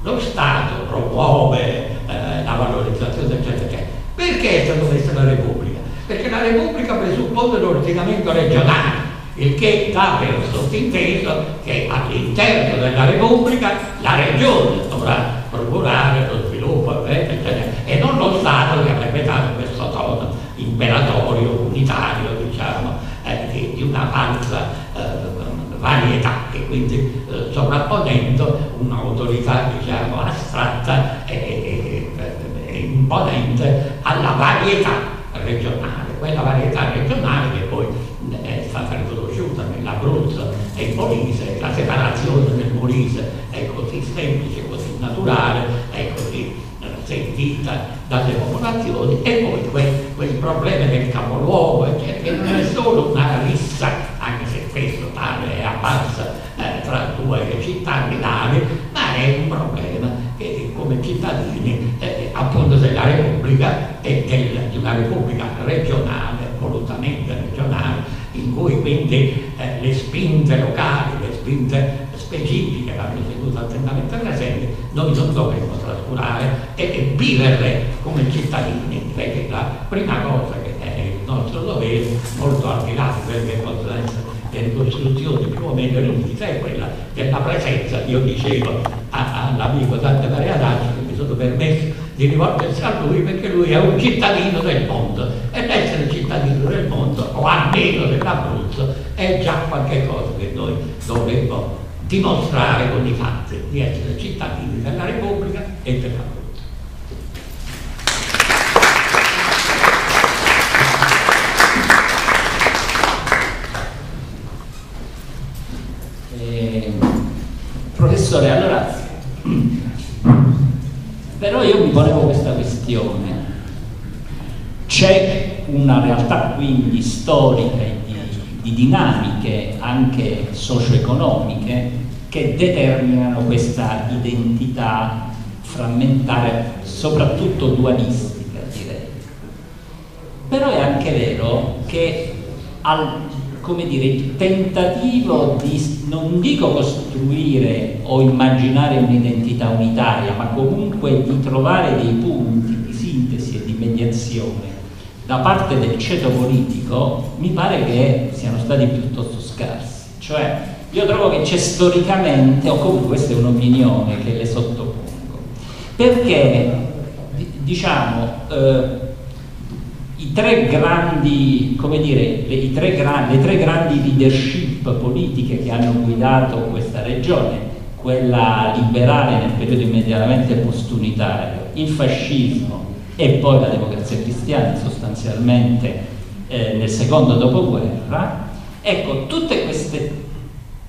lo Stato promuove eh, la valorizzazione, eccetera, eccetera. Perché è stato messo la Repubblica? Perché la Repubblica presuppone l'ordinamento regionale, il che dà per sottinteso che all'interno della Repubblica la regione dovrà procurare lo sviluppo eccetera, e non lo Stato che avrebbe dato imperatorio, unitario, diciamo, eh, di, una falsa eh, varietà e quindi eh, sovrapponendo un'autorità diciamo, astratta e, e, e imponente alla varietà regionale, quella varietà regionale che poi è stata riconosciuta nell'Abruzzo e in Molise, la separazione del Molise è così semplice, così naturale, è così eh, sentita dalle popolazioni e poi quel, problema del capoluogo, eccetera, che non è solo una rissa, anche se questo tale è apparsa eh, tra due città minali, ma è un problema che come cittadini eh, appunto della Repubblica e del, di una Repubblica regionale, volutamente regionale, in cui quindi eh, le spinte locali, specifiche vanno tenute attentamente presenti, noi non dovremmo trascurare e, e viverle come cittadini. Direi che la prima cosa che è il nostro dovere, molto al di là di quelle che possono essere le ricostruzioni più o meno riunite, è quella della presenza, io dicevo all'amico Dante Maria Dacci che mi sono permesso di rivolgersi a lui perché lui è un cittadino del mondo ed essere cittadino del mondo o almeno dell'Abruzzo è già qualcosa che noi dovremmo dimostrare con i fatti di essere cittadini della Repubblica e dell'Abruzzo. Eh, professore, allora però io mi ponevo questa questione. C'è una realtà quindi storica e di, di dinamiche anche socio-economiche che determinano questa identità frammentaria, soprattutto dualistica direi. Però è anche vero che al dire, il tentativo di, non dico costruire o immaginare un'identità unitaria, ma comunque di trovare dei punti di sintesi e di mediazione da parte del ceto politico, mi pare che siano stati piuttosto scarsi. Cioè, io trovo che c'è storicamente, o comunque questa è un'opinione che le sottopongo, perché, diciamo, eh, i tre grandi, come dire, le, tre grandi, le tre grandi leadership politiche che hanno guidato questa regione, quella liberale nel periodo immediatamente postunitario, il fascismo e poi la democrazia cristiana sostanzialmente eh, nel secondo dopoguerra, ecco, tutte queste,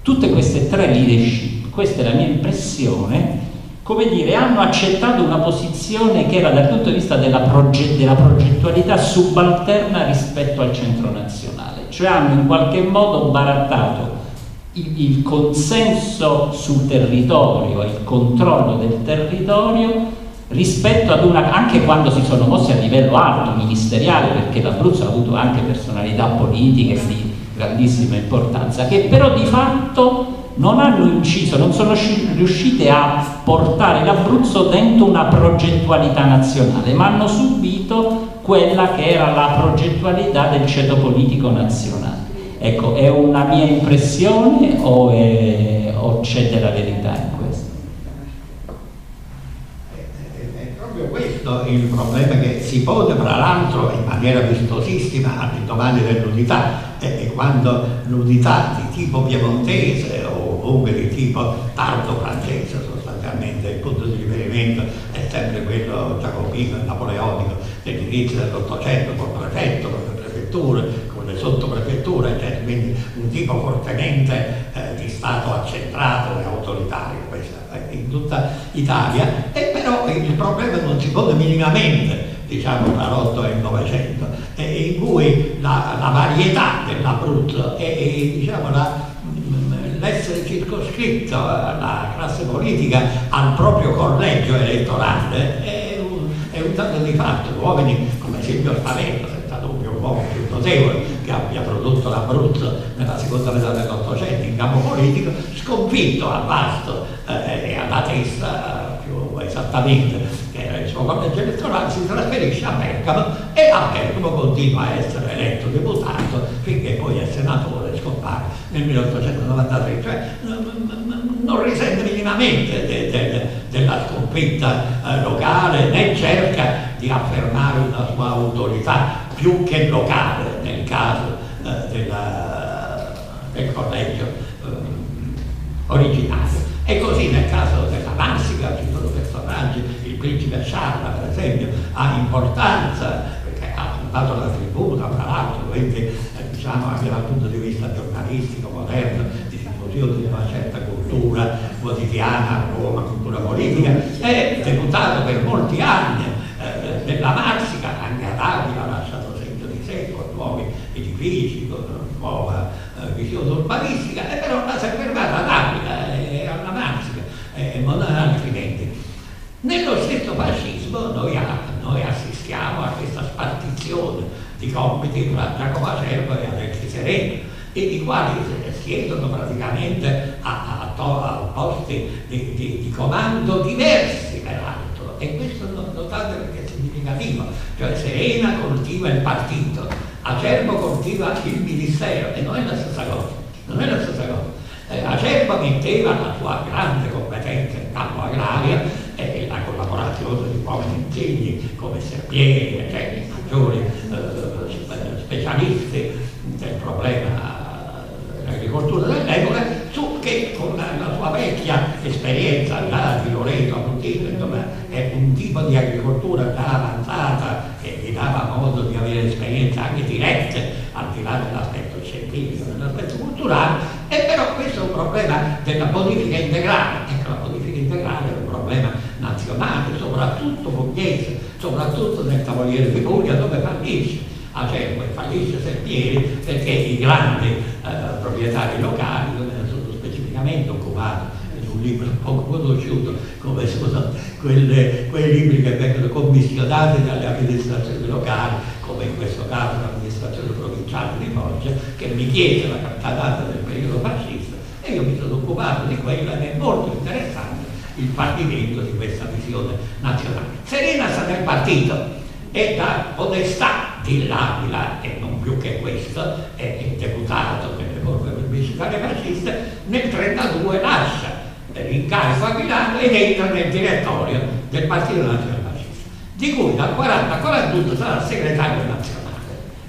tutte queste tre leadership, questa è la mia impressione, come dire, hanno accettato una posizione che era dal punto di vista della, proget della progettualità subalterna rispetto al centro nazionale, cioè hanno in qualche modo barattato il, il consenso sul territorio, il controllo del territorio rispetto ad una, anche quando si sono mossi a livello alto, ministeriale, perché l'Abruzzo ha avuto anche personalità politiche di grandissima importanza, che però di fatto non hanno inciso, non sono riuscite a portare l'Abruzzo dentro una progettualità nazionale, ma hanno subito quella che era la progettualità del ceto politico nazionale. Ecco, è una mia impressione o, o c'è della verità in questo? È proprio questo il problema che si pone, tra l'altro, in maniera vistosissima all'indomani dell'unità, e quando l'unità di tipo piemontese o comunque di tipo tardo francese sostanzialmente, il punto di riferimento è sempre quello giacobino e napoleonico dell'inizio dell'Ottocento, col prefetto, con le prefetture, con le sottoprefetture, eccetera. quindi un tipo fortemente eh, di Stato accentrato e autoritario eh, in tutta Italia, e però il problema non si pone minimamente diciamo tra l'8 e il 900, eh, in cui la, la varietà dell'Abruzzo e, diciamo, la, l'essere circoscritto la classe politica al proprio collegio elettorale è un, è un dato di fatto. Uomini come Silvio Spavento, senza dubbio un uomo più notevole che abbia prodotto l'Abruzzo nella seconda metà dell'Ottocento in campo politico, sconfitto a vasto eh, e alla testa più esattamente che era il suo collegio elettorale, si trasferisce a Bergamo e a Bergamo continua a essere eletto deputato finché poi è senatore scompare nel 1893, cioè non risente minimamente de, de, della sconfitta eh, locale né cerca di affermare una sua autorità più che locale nel caso eh, della, del collegio eh, originario. E così nel caso della Marsica ci sono personaggi, il principe Sciarla per esempio, ha importanza perché ha fondato la tribuna, tra l'altro, quindi eh, diciamo anche dal punto di vista giornalistico, moderno, di diffusione di una certa cultura quotidiana, Roma, cultura politica, è deputato per molti anni eh, della Marsica, anche ad Avila ha lasciato segno di sé con nuovi con nuova eh, visione urbanistica, e però la è Avila e alla Marsica e non altrimenti. Nello stesso fascismo noi, noi assistiamo a questa spartizione di compiti tra Giacomo Acerbo e Alexi Sereno, e i quali siedono praticamente a, a, a posti di, di, di, comando diversi peraltro. E questo notate perché è significativo, cioè Serena coltiva il partito, Acerbo coltiva il ministero e non è la stessa cosa, non è la stessa cosa. Eh, Acerbo metteva la sua grande competenza in campo agrario e la collaborazione di uomini insigni come Serpieri, cioè i maggiori eh, specialisti del problema dell'agricoltura dell'epoca, su che con la, la, sua vecchia esperienza là di Loreto, Abruzino, insomma, è un tipo di agricoltura già avanzata che gli dava modo di avere esperienze anche dirette, al di là dell'aspetto scientifico, dell'aspetto culturale, e però questo è un problema della bonifica integrale. Ecco, la bonifica integrale è un problema nazionale, soprattutto pugliese, soprattutto nel Tavoliere di Puglia dove fallisce Acerbo e fallisce Serpieri perché i grandi eh, proprietari locali stato specificamente occupati un libro poco conosciuto come sono quelle, quei libri che vengono commissionati dalle amministrazioni locali come in questo caso l'amministrazione provinciale di Foggia che mi chiese la capitata del periodo fascista e io mi sono occupato di quella ed è molto interessante il fallimento di questa visione nazionale. Serena sta nel partito e da onestà dell'Aquila e non più che questo, è deputato nelle forme pubblicitarie fasciste, nel 1932 lascia l'incarico aquilano ed entra nel direttorio del Partito Nazionale Fascista, di cui dal 40 al 41 sarà segretario nazionale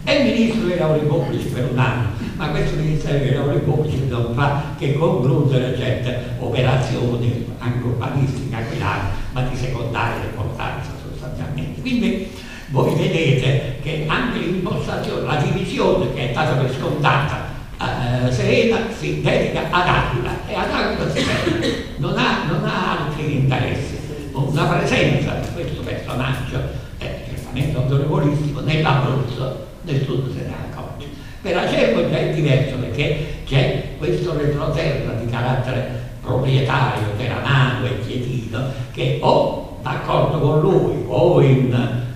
e ministro dei lavori pubblici per un anno, ma questo Ministero dei lavori pubblici non fa che concludere certe operazioni anche urbanistiche aquilane, ma di secondaria importanza sostanzialmente. Quindi voi vedete che anche l'impostazione, la divisione che è stata per scontata eh, Serena si dedica ad Aquila e ad Aquila si non ha, non ha altri interessi. Una presenza di questo personaggio, eh, certamente autorevolissimo, nell'Abruzzo del sud se ne accorge. Per Acerbo già è diverso perché c'è questo retroterra di carattere proprietario, teramano e chiedino, che o d'accordo con lui o in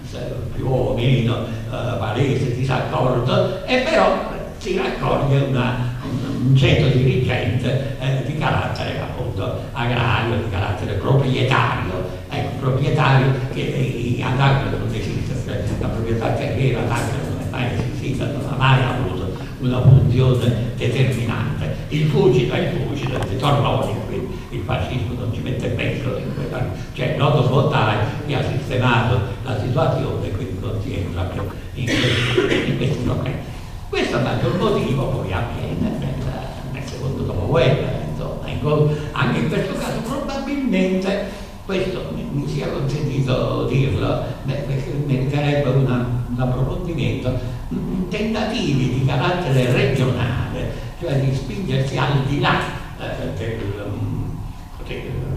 più o meno eh, palese disaccordo, e però si raccoglie una, un ceto dirigente eh, di carattere appunto agrario, di carattere proprietario, ecco, proprietario che ad Acre non esiste, cioè la proprietà terriera ad Acre non è mai esistita, non ha mai avuto una funzione determinante. Il fugido è il fugido, è Torloni, quindi il fascismo non ci mette peso in quella. Cioè Noto Fontana che ha sistemato la situazione, quindi non si entra più in in questi problemi. Questo a maggior motivo poi avviene nel, nel secondo dopoguerra, insomma, anche in questo caso probabilmente questo mi, sia consentito dirlo, meriterebbe un approfondimento, tentativi di carattere regionale, cioè di spingersi al di là eh, del,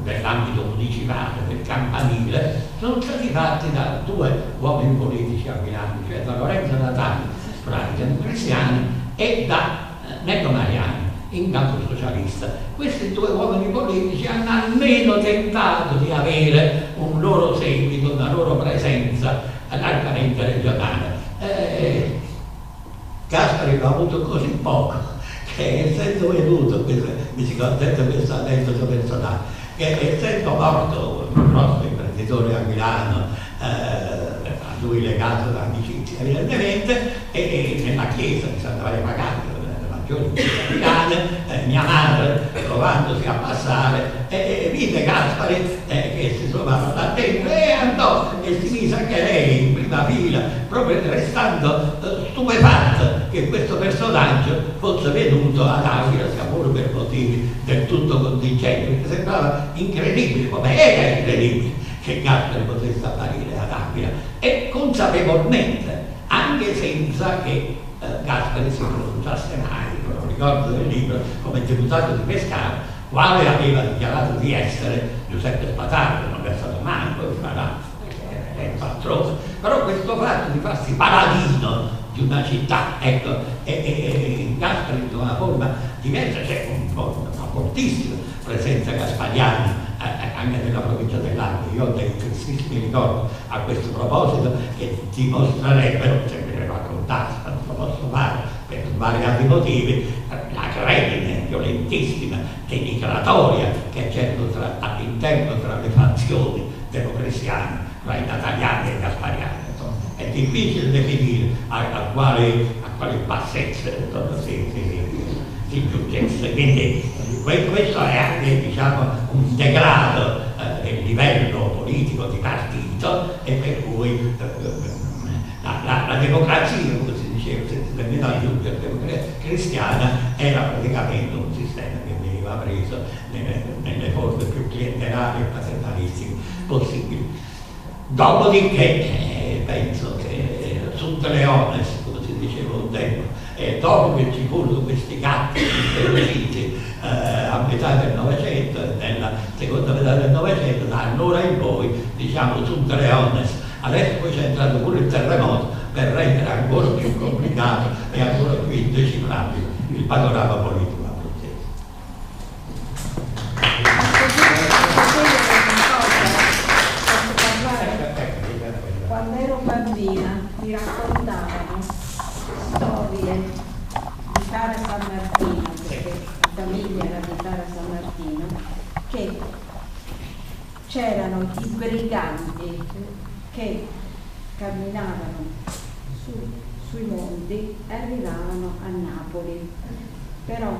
dell'ambito municipale, del campanile, sono stati fatti da due uomini politici a Milano, cioè da Lorenzo Natali pratica democristiani e da eh, Netto Mariani in campo socialista. Questi due uomini politici hanno almeno tentato di avere un loro seguito, una loro presenza largamente regionale. Eh, Gaspari ha avuto così poco che essendo venuto, mi si contenta questo aneddoto personale, che essendo morto un nostro imprenditore a Milano, eh, lui legato da amicizia evidentemente, e, e nella chiesa di Santa Maria Magana, maggiori italiane, eh, mia madre trovandosi a passare, eh, vide Gaspari eh, che si trovava là dentro e andò e si mise anche lei in prima fila, proprio restando eh, stupefatta che questo personaggio fosse venuto ad Avila, sia pure per motivi del tutto contingenti, perché sembrava incredibile, come era incredibile che Gaspari potesse apparire ad Aquila e consapevolmente, anche senza che eh, Gaspari si pronunciasse mai, lo ricordo del libro, come deputato di Pescara, quale aveva dichiarato di essere Giuseppe Spatato, non è stato mai, poi farà, è patrono, però questo fatto di farsi paladino di una città, ecco, e, e Gaspari in una forma diversa, c'è un, una fortissima presenza gaspariana anche nella provincia dell'Aquila. Io ho dei tristissimi ricordi a questo proposito che dimostrerebbero, se me ne raccontassi, non lo posso fare per svariati motivi, la credine violentissima, denigratoria che c'è all'interno tra le fazioni democristiane, tra i nataliani e i gaspariani. È difficile definire a, a quale, a si, si, si giungesse. Quindi questo è anche diciamo, un degrado eh, del livello politico di partito e per cui eh, la, la, la, democrazia, come si diceva, nemmeno la democrazia cristiana era praticamente un sistema che veniva preso nelle, nelle forme più clientelari e paternalistiche possibili. Dopodiché eh, penso che eh, sunt leones, come si diceva un tempo, e dopo che ci furono questi gatti eh, a metà del Novecento e nella seconda metà del Novecento, da allora in poi, diciamo, sunt leones, adesso poi c'è entrato pure il terremoto per rendere ancora più complicato e ancora più indecifrabile il panorama politico. Quando ero bambina mi raccontavano storie di Cara San Martino, la famiglia era di Cara San Martino, che c'erano i briganti che camminavano su, sui monti e arrivavano a Napoli, però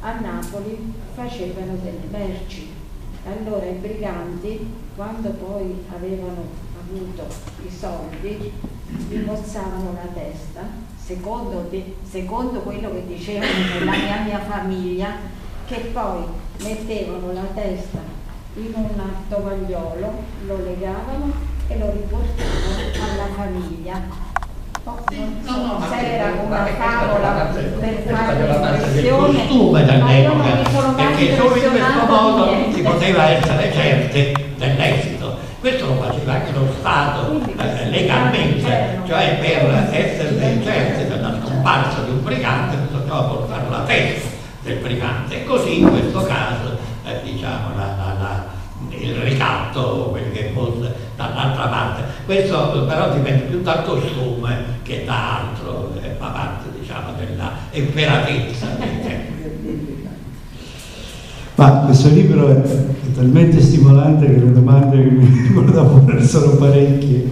a Napoli facevano delle merci. Allora i briganti, quando poi avevano avuto i soldi, gli mozzavano la testa, secondo, secondo quello che dicevano nella mia, mia famiglia, che poi mettevano la testa in un tovagliolo, lo legavano e lo riportavano alla famiglia. Oh, non so no, no, se era una favola per fare l'impressione, costume dall'epoca, perché solo in questo modo si poteva essere certi dell'esito Questo lo faceva anche lo Stato eh, legalmente, cioè per essere certi della scomparsa di un brigante bisognava portare la testa del brigante e così in questo caso eh, diciamo, la, la, la, il ricatto, quel che fosse dall'altra parte. Questo però dipende più dal costume che da altro, eh, fa parte diciamo, della efferatezza dei tempi. Ma questo libro è, è, talmente stimolante che le domande che mi porre sono parecchie.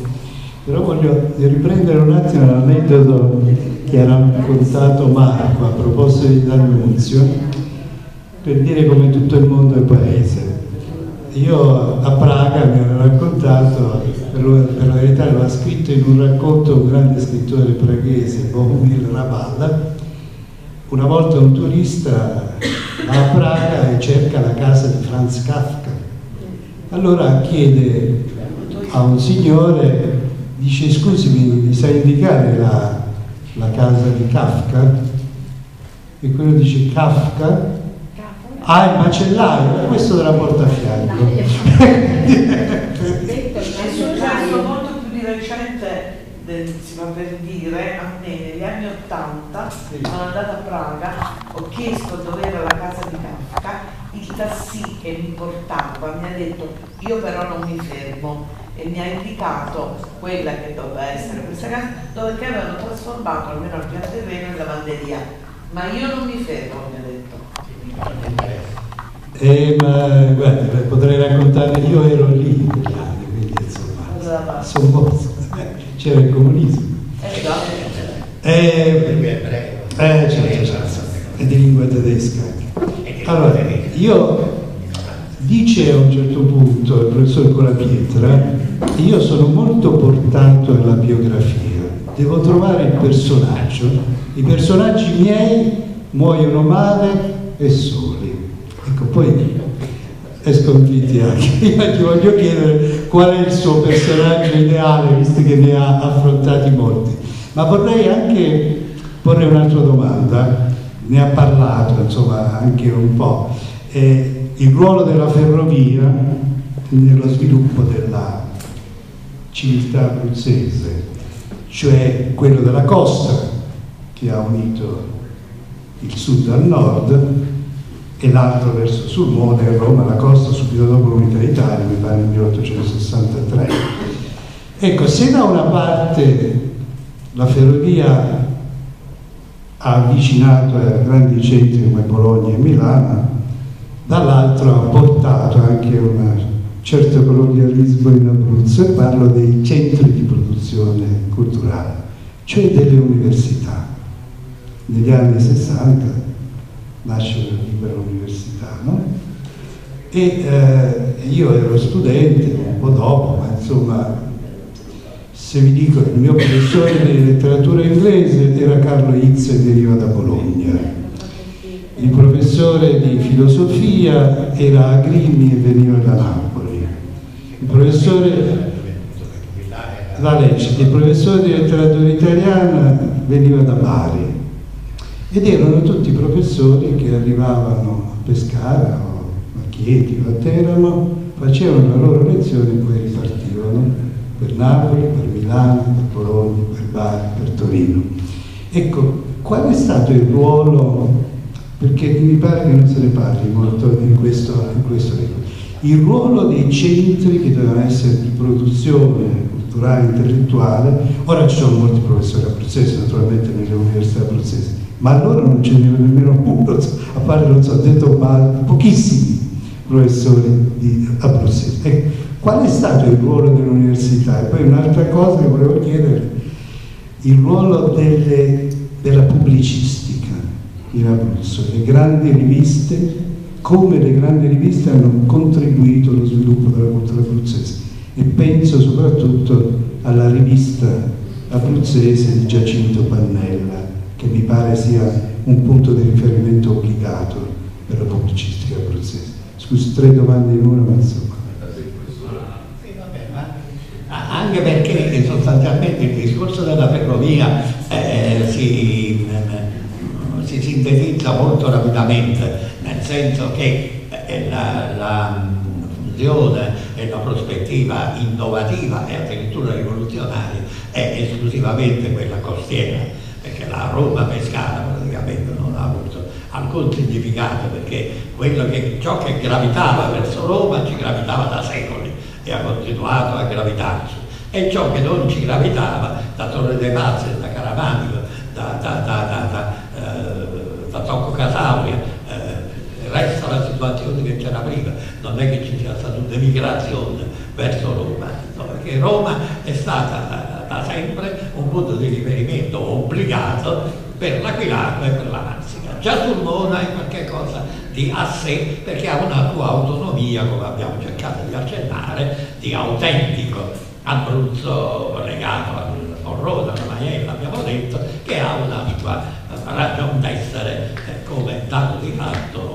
Però voglio riprendere un attimo l'aneddoto che ha raccontato Marco a proposito di D'Annunzio per dire come tutto il mondo è paese. Io a Praga mi hanno raccontato, per, la verità l'ha scritto in un racconto un grande scrittore praghese, Bohumil Ravala, una volta un turista va a Praga e cerca la casa di Franz Kafka. Allora chiede a un signore, dice scusi mi sa indicare la, la casa di Kafka? E quello dice Kafka? Ah, il macellaio, questo della portafianco. È successo molto più di recente si fa per dire, a me negli anni Ottanta sono andata a Praga, ho chiesto dove era la casa di Kafka, il tassì che mi portava mi ha detto io però non mi fermo e mi ha indicato quella che doveva essere questa casa dove che avevano trasformato almeno il pian terreno in lavanderia. Ma io non mi fermo, mi ha detto. Eh, ma guarda, potrei raccontare, io ero lì in anni, quindi insomma, sono c'era il comunismo. Eh, eh, eh certo, certo, è di lingua tedesca. Allora, io dice a un certo punto il professor Colapietra, io sono molto portato alla biografia, devo trovare il personaggio, i personaggi miei muoiono male e soli. Ecco, poi è sconfitti anche. Io ti voglio chiedere qual è il suo personaggio ideale, visto che ne ha affrontati molti. Ma vorrei anche porre un'altra domanda, ne ha parlato insomma anche un po'. Eh, il ruolo della ferrovia nello sviluppo della civiltà abruzzese, cioè quello della costa che ha unito il sud al nord e l'altro verso Sulmone e Roma, la costa subito dopo l'unità d'Italia, mi pare nel 1863. Ecco, se da una parte la ferrovia ha avvicinato a grandi centri come Bologna e Milano, dall'altro ha portato anche un certo colonialismo in Abruzzo e parlo dei centri di produzione culturale, cioè delle università. Negli anni 60 nasce la libera università, no? E eh, io ero studente un po' dopo, ma insomma, se vi dico il mio professore di letteratura inglese era Carlo Itz e veniva da Bologna. Il professore di filosofia era Agrimi e veniva da Napoli. Il professore la Lecce, il professore di letteratura italiana veniva da Bari ed erano tutti professori che arrivavano a Pescara o a Chieti o a Teramo, facevano la loro lezione e poi ripartivano per Napoli, per Milano, per Bologna, per Bari, per Torino. Ecco, qual è stato il ruolo, perché mi pare che non se ne parli molto in questo, in questo libro, il ruolo dei centri che dovevano essere di produzione culturale intellettuale, ora ci sono molti professori abruzzesi naturalmente nelle università abruzzesi, ma allora non ce n'era nemmeno uno, a fare, non so, detto ma pochissimi professori di abruzzesi. Ecco, qual è stato il ruolo dell'università? E poi un'altra cosa che volevo chiedere, il ruolo delle, della pubblicistica in Abruzzo, le grandi riviste, come le grandi riviste hanno contribuito allo sviluppo della cultura abruzzese e penso soprattutto alla rivista abruzzese di Giacinto Pannella che mi pare sia un punto di riferimento obbligato per la pubblicistica abruzzese. Scusi, tre domande in una, ma insomma. Anche perché sostanzialmente il discorso della ferrovia eh, si, si, sintetizza molto rapidamente, nel senso che eh, la, la funzione e la prospettiva innovativa e addirittura rivoluzionaria è esclusivamente quella costiera, perché la Roma pescara praticamente non ha avuto alcun significato, perché che, ciò che gravitava verso Roma ci gravitava da secoli e ha continuato a gravitarci, e ciò che non ci gravitava da Torre dei Pazzi, da Caramanico, da, da, da, da, eh, Tocco Casauria, eh, resta la situazione che c'era prima, non è che ci sia stata un'emigrazione verso Roma, no, perché Roma è stata da sempre un punto di riferimento obbligato per l'Aquilano e per la Marsica. Già Sulmona è qualcosa di a sé perché ha una sua autonomia, come abbiamo cercato di accennare, di autentico Abruzzo legato al Corroda, alla Maiella, abbiamo detto, che ha una sua ragione d'essere eh, come dato di fatto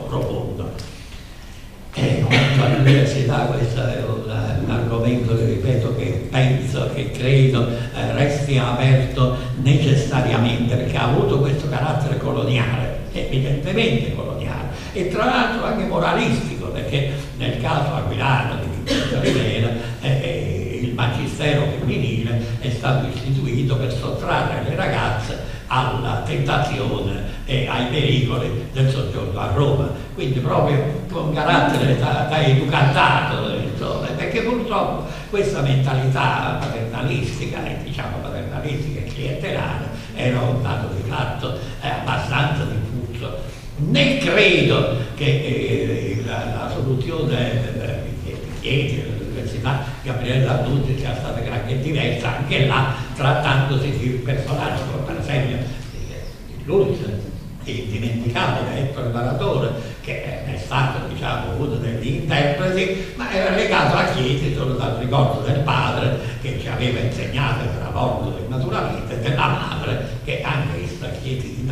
all'università, questo è un, un, argomento che ripeto che penso, che credo eh, resti aperto necessariamente perché ha avuto questo carattere coloniale, evidentemente coloniale, e tra l'altro anche moralistico, perché nel caso aquilano di Rivera eh, eh, il magistero femminile è stato istituito per sottrarre le ragazze alla tentazione e ai pericoli del soggiorno a Roma, quindi proprio con carattere da, da educantato, insomma, perché purtroppo questa mentalità paternalistica, e diciamo paternalistica e clientelare, era un dato di fatto eh, abbastanza diffuso. Né credo che eh, la, la, soluzione eh, che chiedi all'Università Gabriele D'Annunzi sia stata granché diversa, anche là trattandosi di personaggi come per esempio lui indimenticabile Ettore Baratore che è stato diciamo, uno degli interpreti ma era legato a Chieti solo dal ricordo del padre che ci aveva insegnato era morto naturalmente della madre che anche questa Chieti di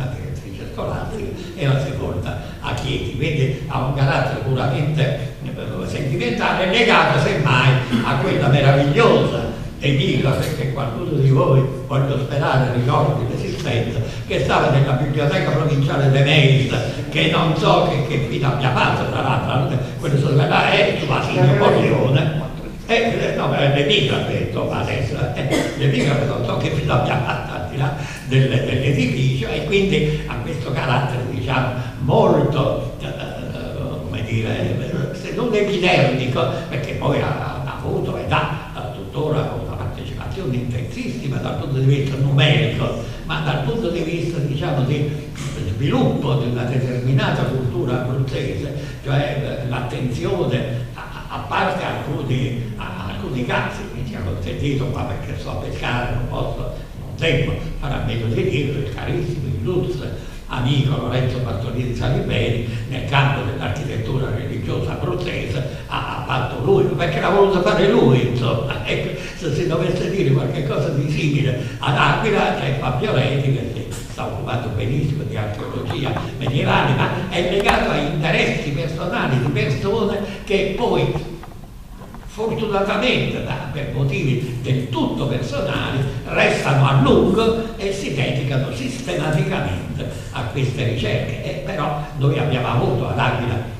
direttrice scolastica era sepolta a Chieti. Quindi ha un carattere puramente eh, sentimentale legato semmai a quella meravigliosa epigrafe che qualcuno di voi, voglio sperare, ricordi l'esistenza, che stava nella biblioteca provinciale di Meis, che non so che, che fine abbia fatto, tra l'altro, quello là è su Basilio Corleone, eh, no, l'epigrafe, insomma, adesso, eh, l'epigrafe non so che fine abbia fatto al di là del, dell'edificio e quindi ha questo carattere, diciamo, molto, eh, come dire, se non epidermico, perché poi ha, ha avuto ed ha tuttora un'azione intensissima dal punto di vista numerico, ma dal punto di vista diciamo, di sviluppo di una determinata cultura abruzzese, cioè eh, l'attenzione a, a, parte alcuni, a, alcuni casi, mi ci ha consentito qua perché so pescare, non posso, tempo, farà meglio di dirlo, il carissimo il Lutz, amico Lorenzo Bartolini Saliberi, nel campo dell'architettura religiosa abruzzese, ha fatto lui, perché l'ha voluto fare lui, insomma. Ecco, se si dovesse dire qualcosa di simile ad Aquila, c'è Fabio Reti che si sta occupando benissimo di archeologia medievale, ma è legato a interessi personali di persone che poi fortunatamente da, per motivi del tutto personali restano a lungo e si dedicano sistematicamente a queste ricerche. E però noi abbiamo avuto ad Aquila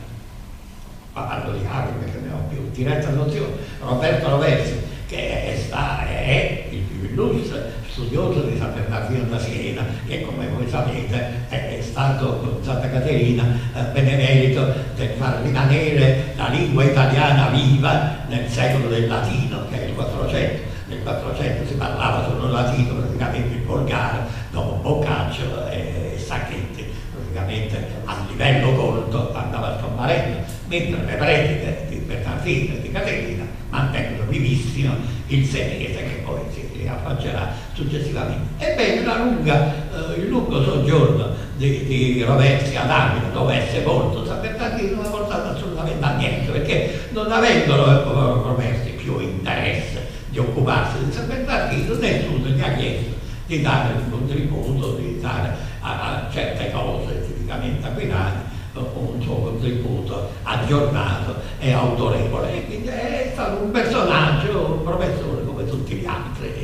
parlo di Aquila perché ne ho più diretta nozione Roberto Roversi che è, è il più illustre studioso di San Bernardino da Siena, che come voi sapete è, stato con Santa Caterina eh, benemerito per far rimanere la lingua italiana viva nel secolo del latino, che è il 400. Nel 400 si parlava solo latino, praticamente il volgare, dopo Boccaccio e Sacchetti, praticamente a livello colto andava scomparendo, mentre le prediche di Bernardino e di Caterina mantengono vivissimo il senese che poi si riaffaccerà successivamente. Ebbene, lunga, eh, il lungo soggiorno di, di Roversi ad Avila, dove è sepolto San Bernardino, non ha portato assolutamente a niente, perché non avendo Roversi più interesse di occuparsi di San Bernardino, nessuno gli ha chiesto di dare un contributo, di dare a, a certe cose tipicamente aquilane un suo contributo aggiornato e autorevole e quindi è stato un personaggio, un professore come tutti gli altri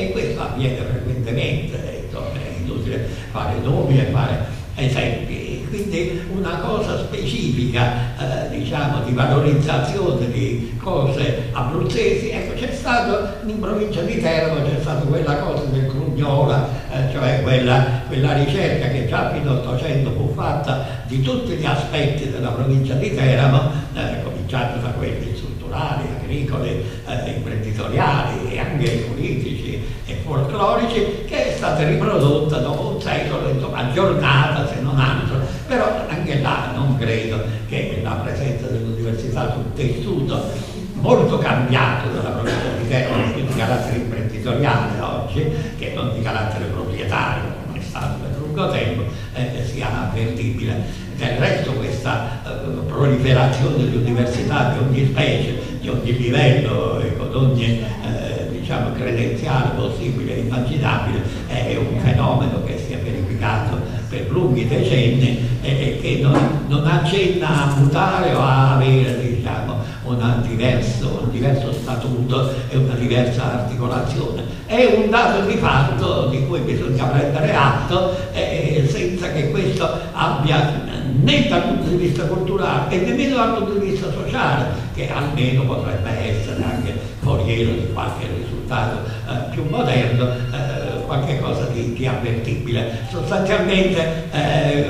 e, questo avviene frequentemente, insomma, è inutile fare nomi e fare esempi. quindi una cosa specifica eh, diciamo di valorizzazione di cose abruzzesi, ecco c'è stato in provincia di Teramo c'è stata quella cosa del Crugnola, eh, cioè quella, quella, ricerca che già fino all'Ottocento fu fatta di tutti gli aspetti della provincia di Teramo, eh, cominciando da quelli strutturali, agricoli, eh, imprenditoriali e anche politici e folclorici, che è stata riprodotta dopo un secolo, aggiornata se non altro, però anche là non credo che la presenza dell'università sul tessuto molto cambiato dalla provincia di più di carattere imprenditoriale oggi che non di carattere proprietario, come è stato per lungo tempo. Del resto questa eh, proliferazione delle università di ogni specie, di ogni livello, ecco, di ogni eh, diciamo, credenziale possibile e immaginabile, è un fenomeno che si è verificato per lunghi decenni e che non, non accenna a mutare o a avere diciamo, diverso, un diverso statuto e una diversa articolazione. È un dato di fatto di cui bisogna prendere atto eh, senza che questo abbia né dal punto di vista culturale e nemmeno dal punto di vista sociale, che almeno potrebbe essere anche foriero di qualche risultato eh, più moderno, eh, qualche cosa di, di avvertibile. Sostanzialmente eh,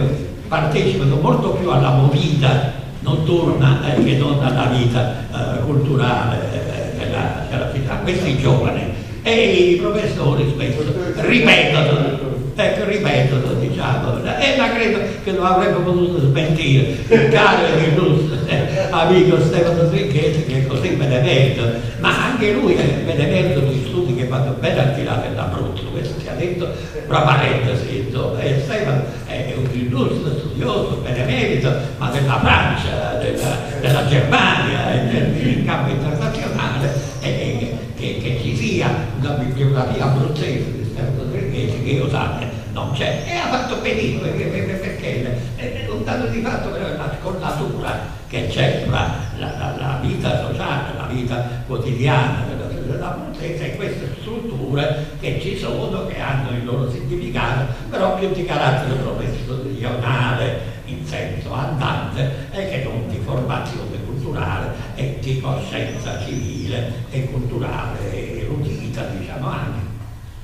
partecipano molto più alla movida notturna eh, che non alla vita eh, culturale eh, della, della città. Questi giovani e i professori spesso ripetono ecco ripetono diciamo e ma credo che lo avrebbe potuto smentire. Il caro e illustre eh, amico Stefano Trinchesi che è così benemerito ma anche lui è benemerito di studi che vanno ben al di là dell'Abruzzo. Questo si è detto tra parentesi insomma e Stefano è un illustre studioso benemerito ma della Francia della, della Germania in campo internazionale e, che, che ci sia una bibliografia abruzzese che, che io sappia non c'è e ha fatto benissimo perché è un dato di fatto però è la scollatura che c'è la, la, la, vita sociale, la vita quotidiana della, Ponzese e queste strutture che ci sono, che hanno il loro significato, però più di carattere professionale in senso andante e che non di formazione culturale e di coscienza civile e culturale erudita, diciamo anche,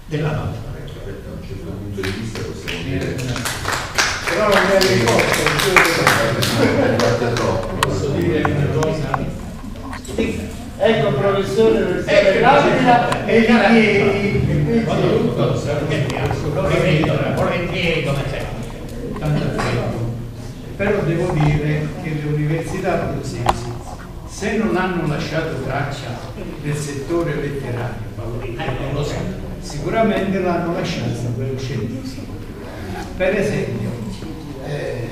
della nostra punto di vista possiamo dire però non è risposta troppo posso dire una cosa? ecco professore ecco l'Aquila e i piedi volentieri come c'è. Però devo dire che le università se non hanno lasciato traccia nel settore letterario non lo so sicuramente l'hanno lasciata quello scientifico. Per esempio, eh,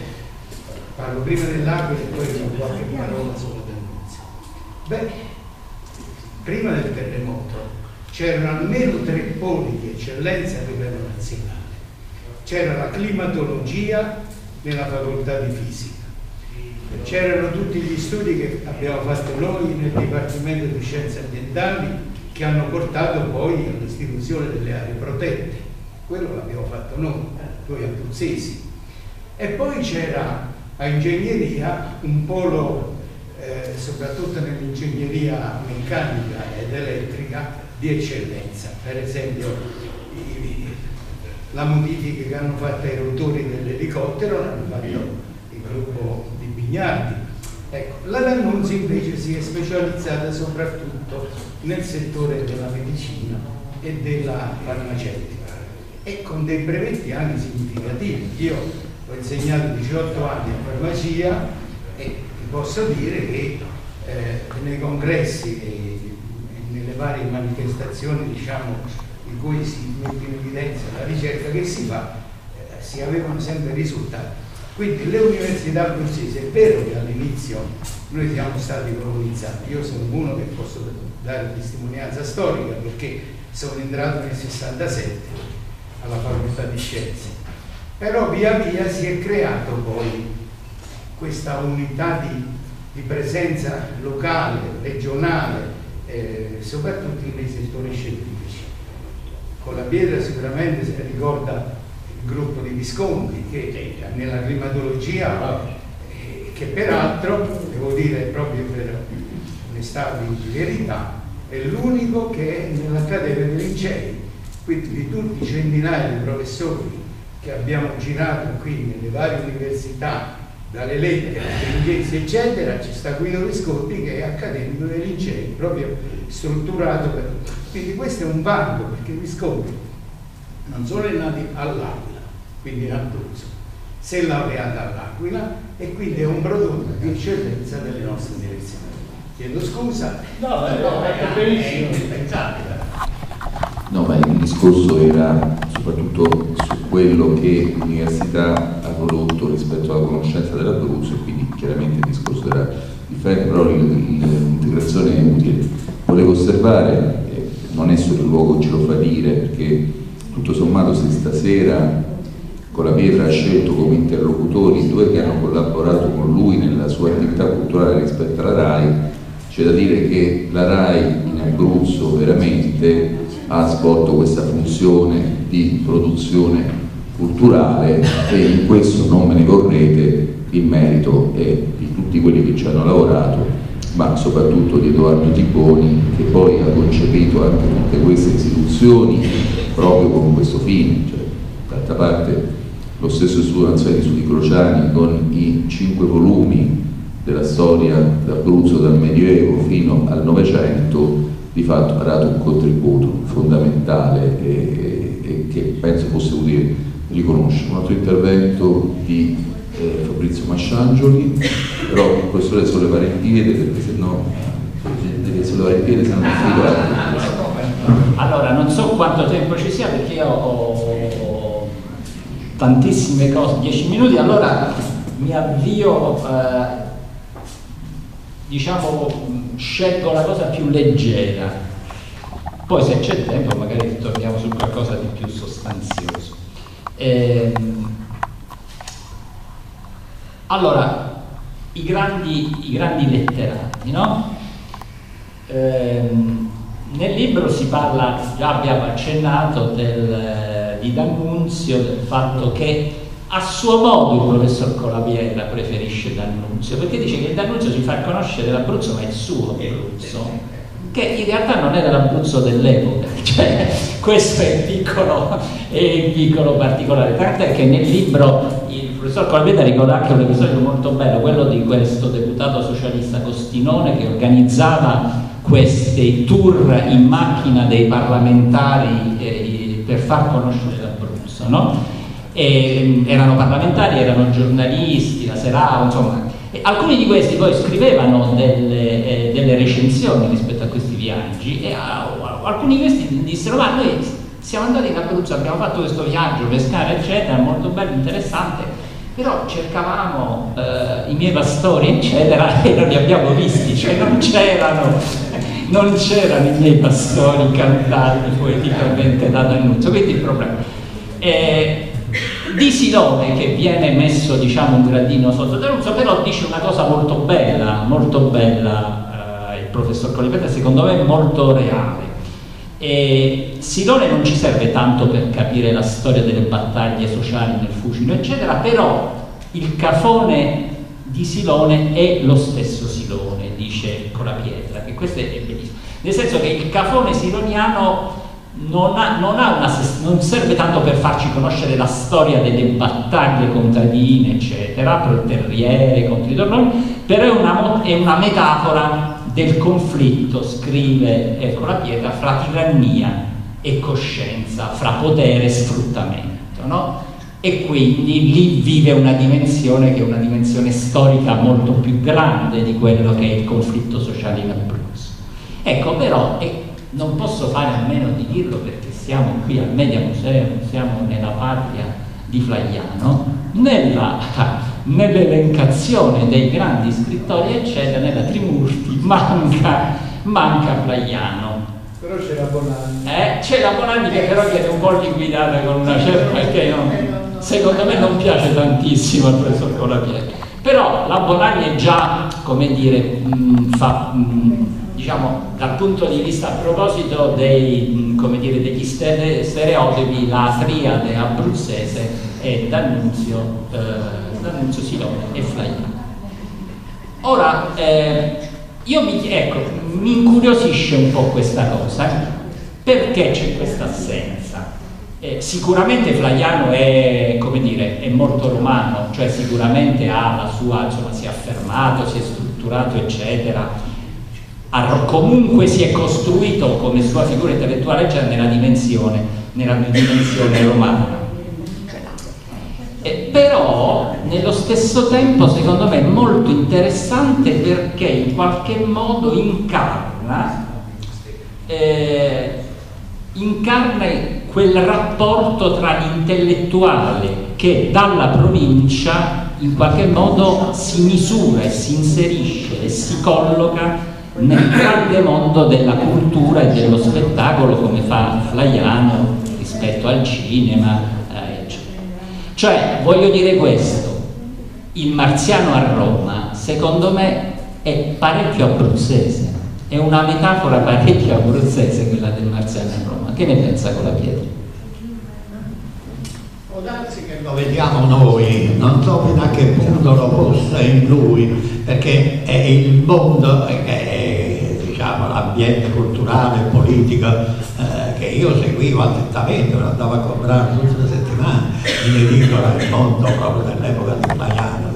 parlo prima dell'acqua e poi con qualche parola sulla denuncia. Beh, prima del terremoto c'erano almeno tre poli di eccellenza a livello nazionale. C'era la climatologia nella facoltà di fisica, c'erano tutti gli studi che abbiamo fatto noi nel Dipartimento di Scienze Ambientali che hanno portato poi all'istituzione delle aree protette. Quello l'abbiamo fatto noi, noi abruzzesi. E poi c'era a ingegneria un polo, eh, soprattutto nell'ingegneria meccanica ed elettrica, di eccellenza. Per esempio i, la modifica che hanno fatto ai rotori dell'elicottero l'hanno fatto il gruppo di Bignardi. Ecco, la D'Annunzi invece si è specializzata soprattutto nel settore della medicina e della farmaceutica e con dei brevetti anche significativi. Io ho insegnato 18 anni in farmacia e posso dire che eh, nei congressi e, nelle varie manifestazioni diciamo, in cui si mette in evidenza la ricerca che si fa, eh, si avevano sempre risultati. Quindi le università abruzzesi è vero che all'inizio noi siamo stati colonizzati, io sono uno che posso dare testimonianza storica perché sono entrato nel 67 alla facoltà di scienze, però via via si è creato poi questa unità di, di presenza locale, regionale, eh, soprattutto nei settori scientifici. Con la pietra sicuramente si ricorda gruppo di Visconti che nella climatologia, eh, che peraltro, devo dire proprio per onestà di verità, è l'unico che è nell'Accademia dei Lincei, quindi di tutti i centinaia di professori che abbiamo girato qui nelle varie università, dalle lettere, agli inglesi eccetera, ci sta Guido Visconti che è accademico dei licei, proprio strutturato per... Quindi questo è un vanto perché Visconti non solo è nato all'Aquila, quindi in Abruzzo, si è laureato all'Aquila e quindi è un prodotto di eccellenza delle nostre università. Chiedo scusa. No, eh, no, è benissimo. No, ma il discorso era soprattutto su quello che l'università ha prodotto rispetto alla conoscenza dell'Abruzzo e quindi chiaramente il discorso era differente, però l'integrazione è utile. Volevo osservare, eh, non è solo il luogo ce lo fa dire, perché tutto sommato se stasera con la pietra ha scelto come interlocutori due che hanno collaborato con lui nella sua attività culturale rispetto alla RAI, c'è da dire che la RAI in Abruzzo veramente ha svolto questa funzione di produzione culturale e in questo non me ne vorrete il merito è di tutti quelli che ci hanno lavorato ma soprattutto di Edoardo Tiboni che poi ha concepito anche tutte queste istituzioni proprio con questo fine. Cioè, d'altra parte lo stesso Istituto Nazionale di Studi Crociani con i cinque volumi della storia d'Abruzzo dal Medioevo fino al Novecento di fatto ha dato un contributo fondamentale e, e che penso fosse utile riconoscere. Un altro intervento di eh, Fabrizio Masciangioli, però il professore sollevare il piede perché se no deve sollevare il piede se non si Allora, non so quanto tempo ci sia perché io ho tantissime cose, 10 minuti, allora mi avvio, eh, diciamo, scelgo la cosa più leggera, poi se c'è tempo magari torniamo su qualcosa di più sostanzioso. Ehm, allora, i grandi, i grandi letterati, no? Ehm, nel libro si parla, già abbiamo accennato, del, di D'Annunzio, del fatto che a suo modo il professor Colabiera preferisce D'Annunzio, perché dice che D'Annunzio ci fa conoscere l'Abruzzo, ma è il suo Abruzzo, che in realtà non era l'Abruzzo dell'epoca, cioè, questo è il piccolo, è il piccolo particolare, tant'è che nel libro il professor Colabiera ricorda anche un episodio molto bello, quello di questo deputato socialista Costinone che organizzava questi tour in macchina dei parlamentari eh, per far conoscere l'Abruzzo, no? E, erano parlamentari, erano giornalisti, la Serao, insomma. E alcuni di questi poi scrivevano delle, eh, delle recensioni rispetto a questi viaggi e a, a, alcuni di questi dissero ma noi siamo andati in Abruzzo, abbiamo fatto questo viaggio, pescare eccetera, molto bello, interessante, però cercavamo eh, i miei pastori eccetera e non li abbiamo visti, cioè non c'erano, non c'erano i miei pastori cantati poeticamente da D'Annunzio, quindi il problema. Eh, di Silone che viene messo diciamo un gradino sotto. D'Annunzio però dice una cosa molto bella molto bella eh, il professor Colipetta secondo me molto reale. E Silone non ci serve tanto per capire la storia delle battaglie sociali nel Fucino eccetera però il cafone di Silone è lo stesso Silone dice con la pietra che questo è bellissimo. Nel senso che il cafone siloniano non, ha, non, ha una, non, serve tanto per farci conoscere la storia delle battaglie contadine, eccetera, il terriere, contro i tornoni, però è una, è una metafora del conflitto, scrive la pietra, fra tirannia e coscienza, fra potere e sfruttamento. No? E quindi lì vive una dimensione che è una dimensione storica molto più grande di quello che è il conflitto sociale in Abruzzo. Ecco, però è non posso fare a meno di dirlo perché siamo qui al Media Museum, siamo nella patria di Flaiano, nella, nell'elencazione dei grandi scrittori eccetera, nella Trimurti manca, manca Flaiano. Però c'è la Bonanni. Eh, c'è la Bonanni che però viene un po' liquidata con una certa che non, secondo me non piace tantissimo al professor Colapietro. Però la Bonanni è già, come dire, mh, fa, mh, diciamo, dal punto di vista a proposito dei, dire, degli stereotipi, la triade abruzzese è D'Annunzio, eh, D'Annunzio Silone e Flaiano. Ora, eh, io mi, ecco, mi incuriosisce un po' questa cosa, perché c'è questa assenza? Eh, sicuramente Flaiano è, dire, è, molto romano, cioè sicuramente ha la sua, insomma, si è affermato, si è strutturato, eccetera. Comunque si è costruito come sua figura intellettuale già nella dimensione, nella dimensione romana. Eh, però nello stesso tempo secondo me è molto interessante perché in qualche modo incarna, eh, incarna quel rapporto tra l'intellettuale che dalla provincia in qualche modo si misura e si inserisce e si colloca nel grande mondo della cultura e dello spettacolo come fa Flaiano rispetto al cinema, eh, eccetera. Cioè, voglio dire questo, il marziano a Roma, secondo me, è parecchio abruzzese, è una metafora parecchio abruzzese quella del marziano a Roma. Che ne pensa con la pietra? Può darsi che lo vediamo noi, non so fino a che punto lo possa in lui, perché è il mondo, è, l'ambiente culturale e politico eh, che io seguivo attentamente, lo andavo a comprare tutte le settimane in edicola il mondo proprio dell'epoca di Maiano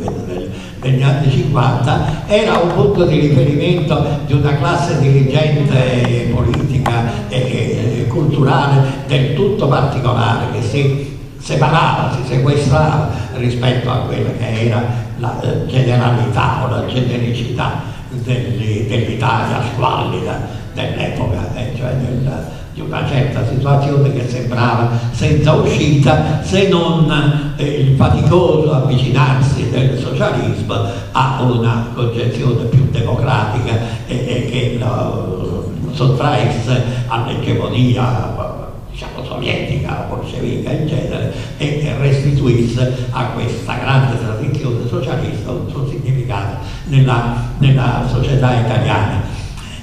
degli anni 50 era un punto di riferimento di una classe dirigente politica e, culturale del tutto particolare che si separava, si sequestrava rispetto a quella che era la eh, generalità o la genericità dell'Italia squallida dell'epoca, eh, cioè del, di una certa situazione che sembrava senza uscita se non eh, il faticoso avvicinarsi del socialismo a una concezione più democratica e, e che lo sottraesse all'egemonia diciamo sovietica, bolscevica in genere e restituisse a questa grande tradizione socialista un suo significato nella, nella società italiana.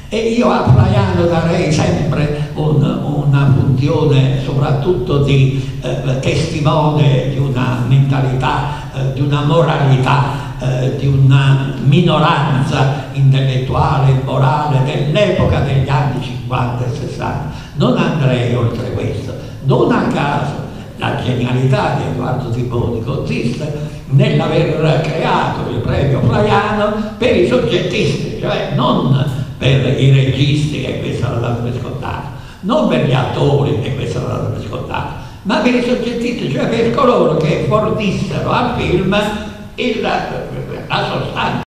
E io a Flaiano darei sempre un, una funzione soprattutto di eh, testimone di una mentalità, eh, di una moralità, eh, di una minoranza intellettuale e morale dell'epoca degli anni 50 e 60. Non andrei oltre questo. Non a caso la genialità di Edoardo Timoni consiste nell'aver creato il premio Flaiano per i soggettisti, cioè non per i registi che questo lo danno per scontato, non per gli attori che questo lo danno per scontato, ma per i soggettisti, cioè per coloro che fornissero al film il, la sostanza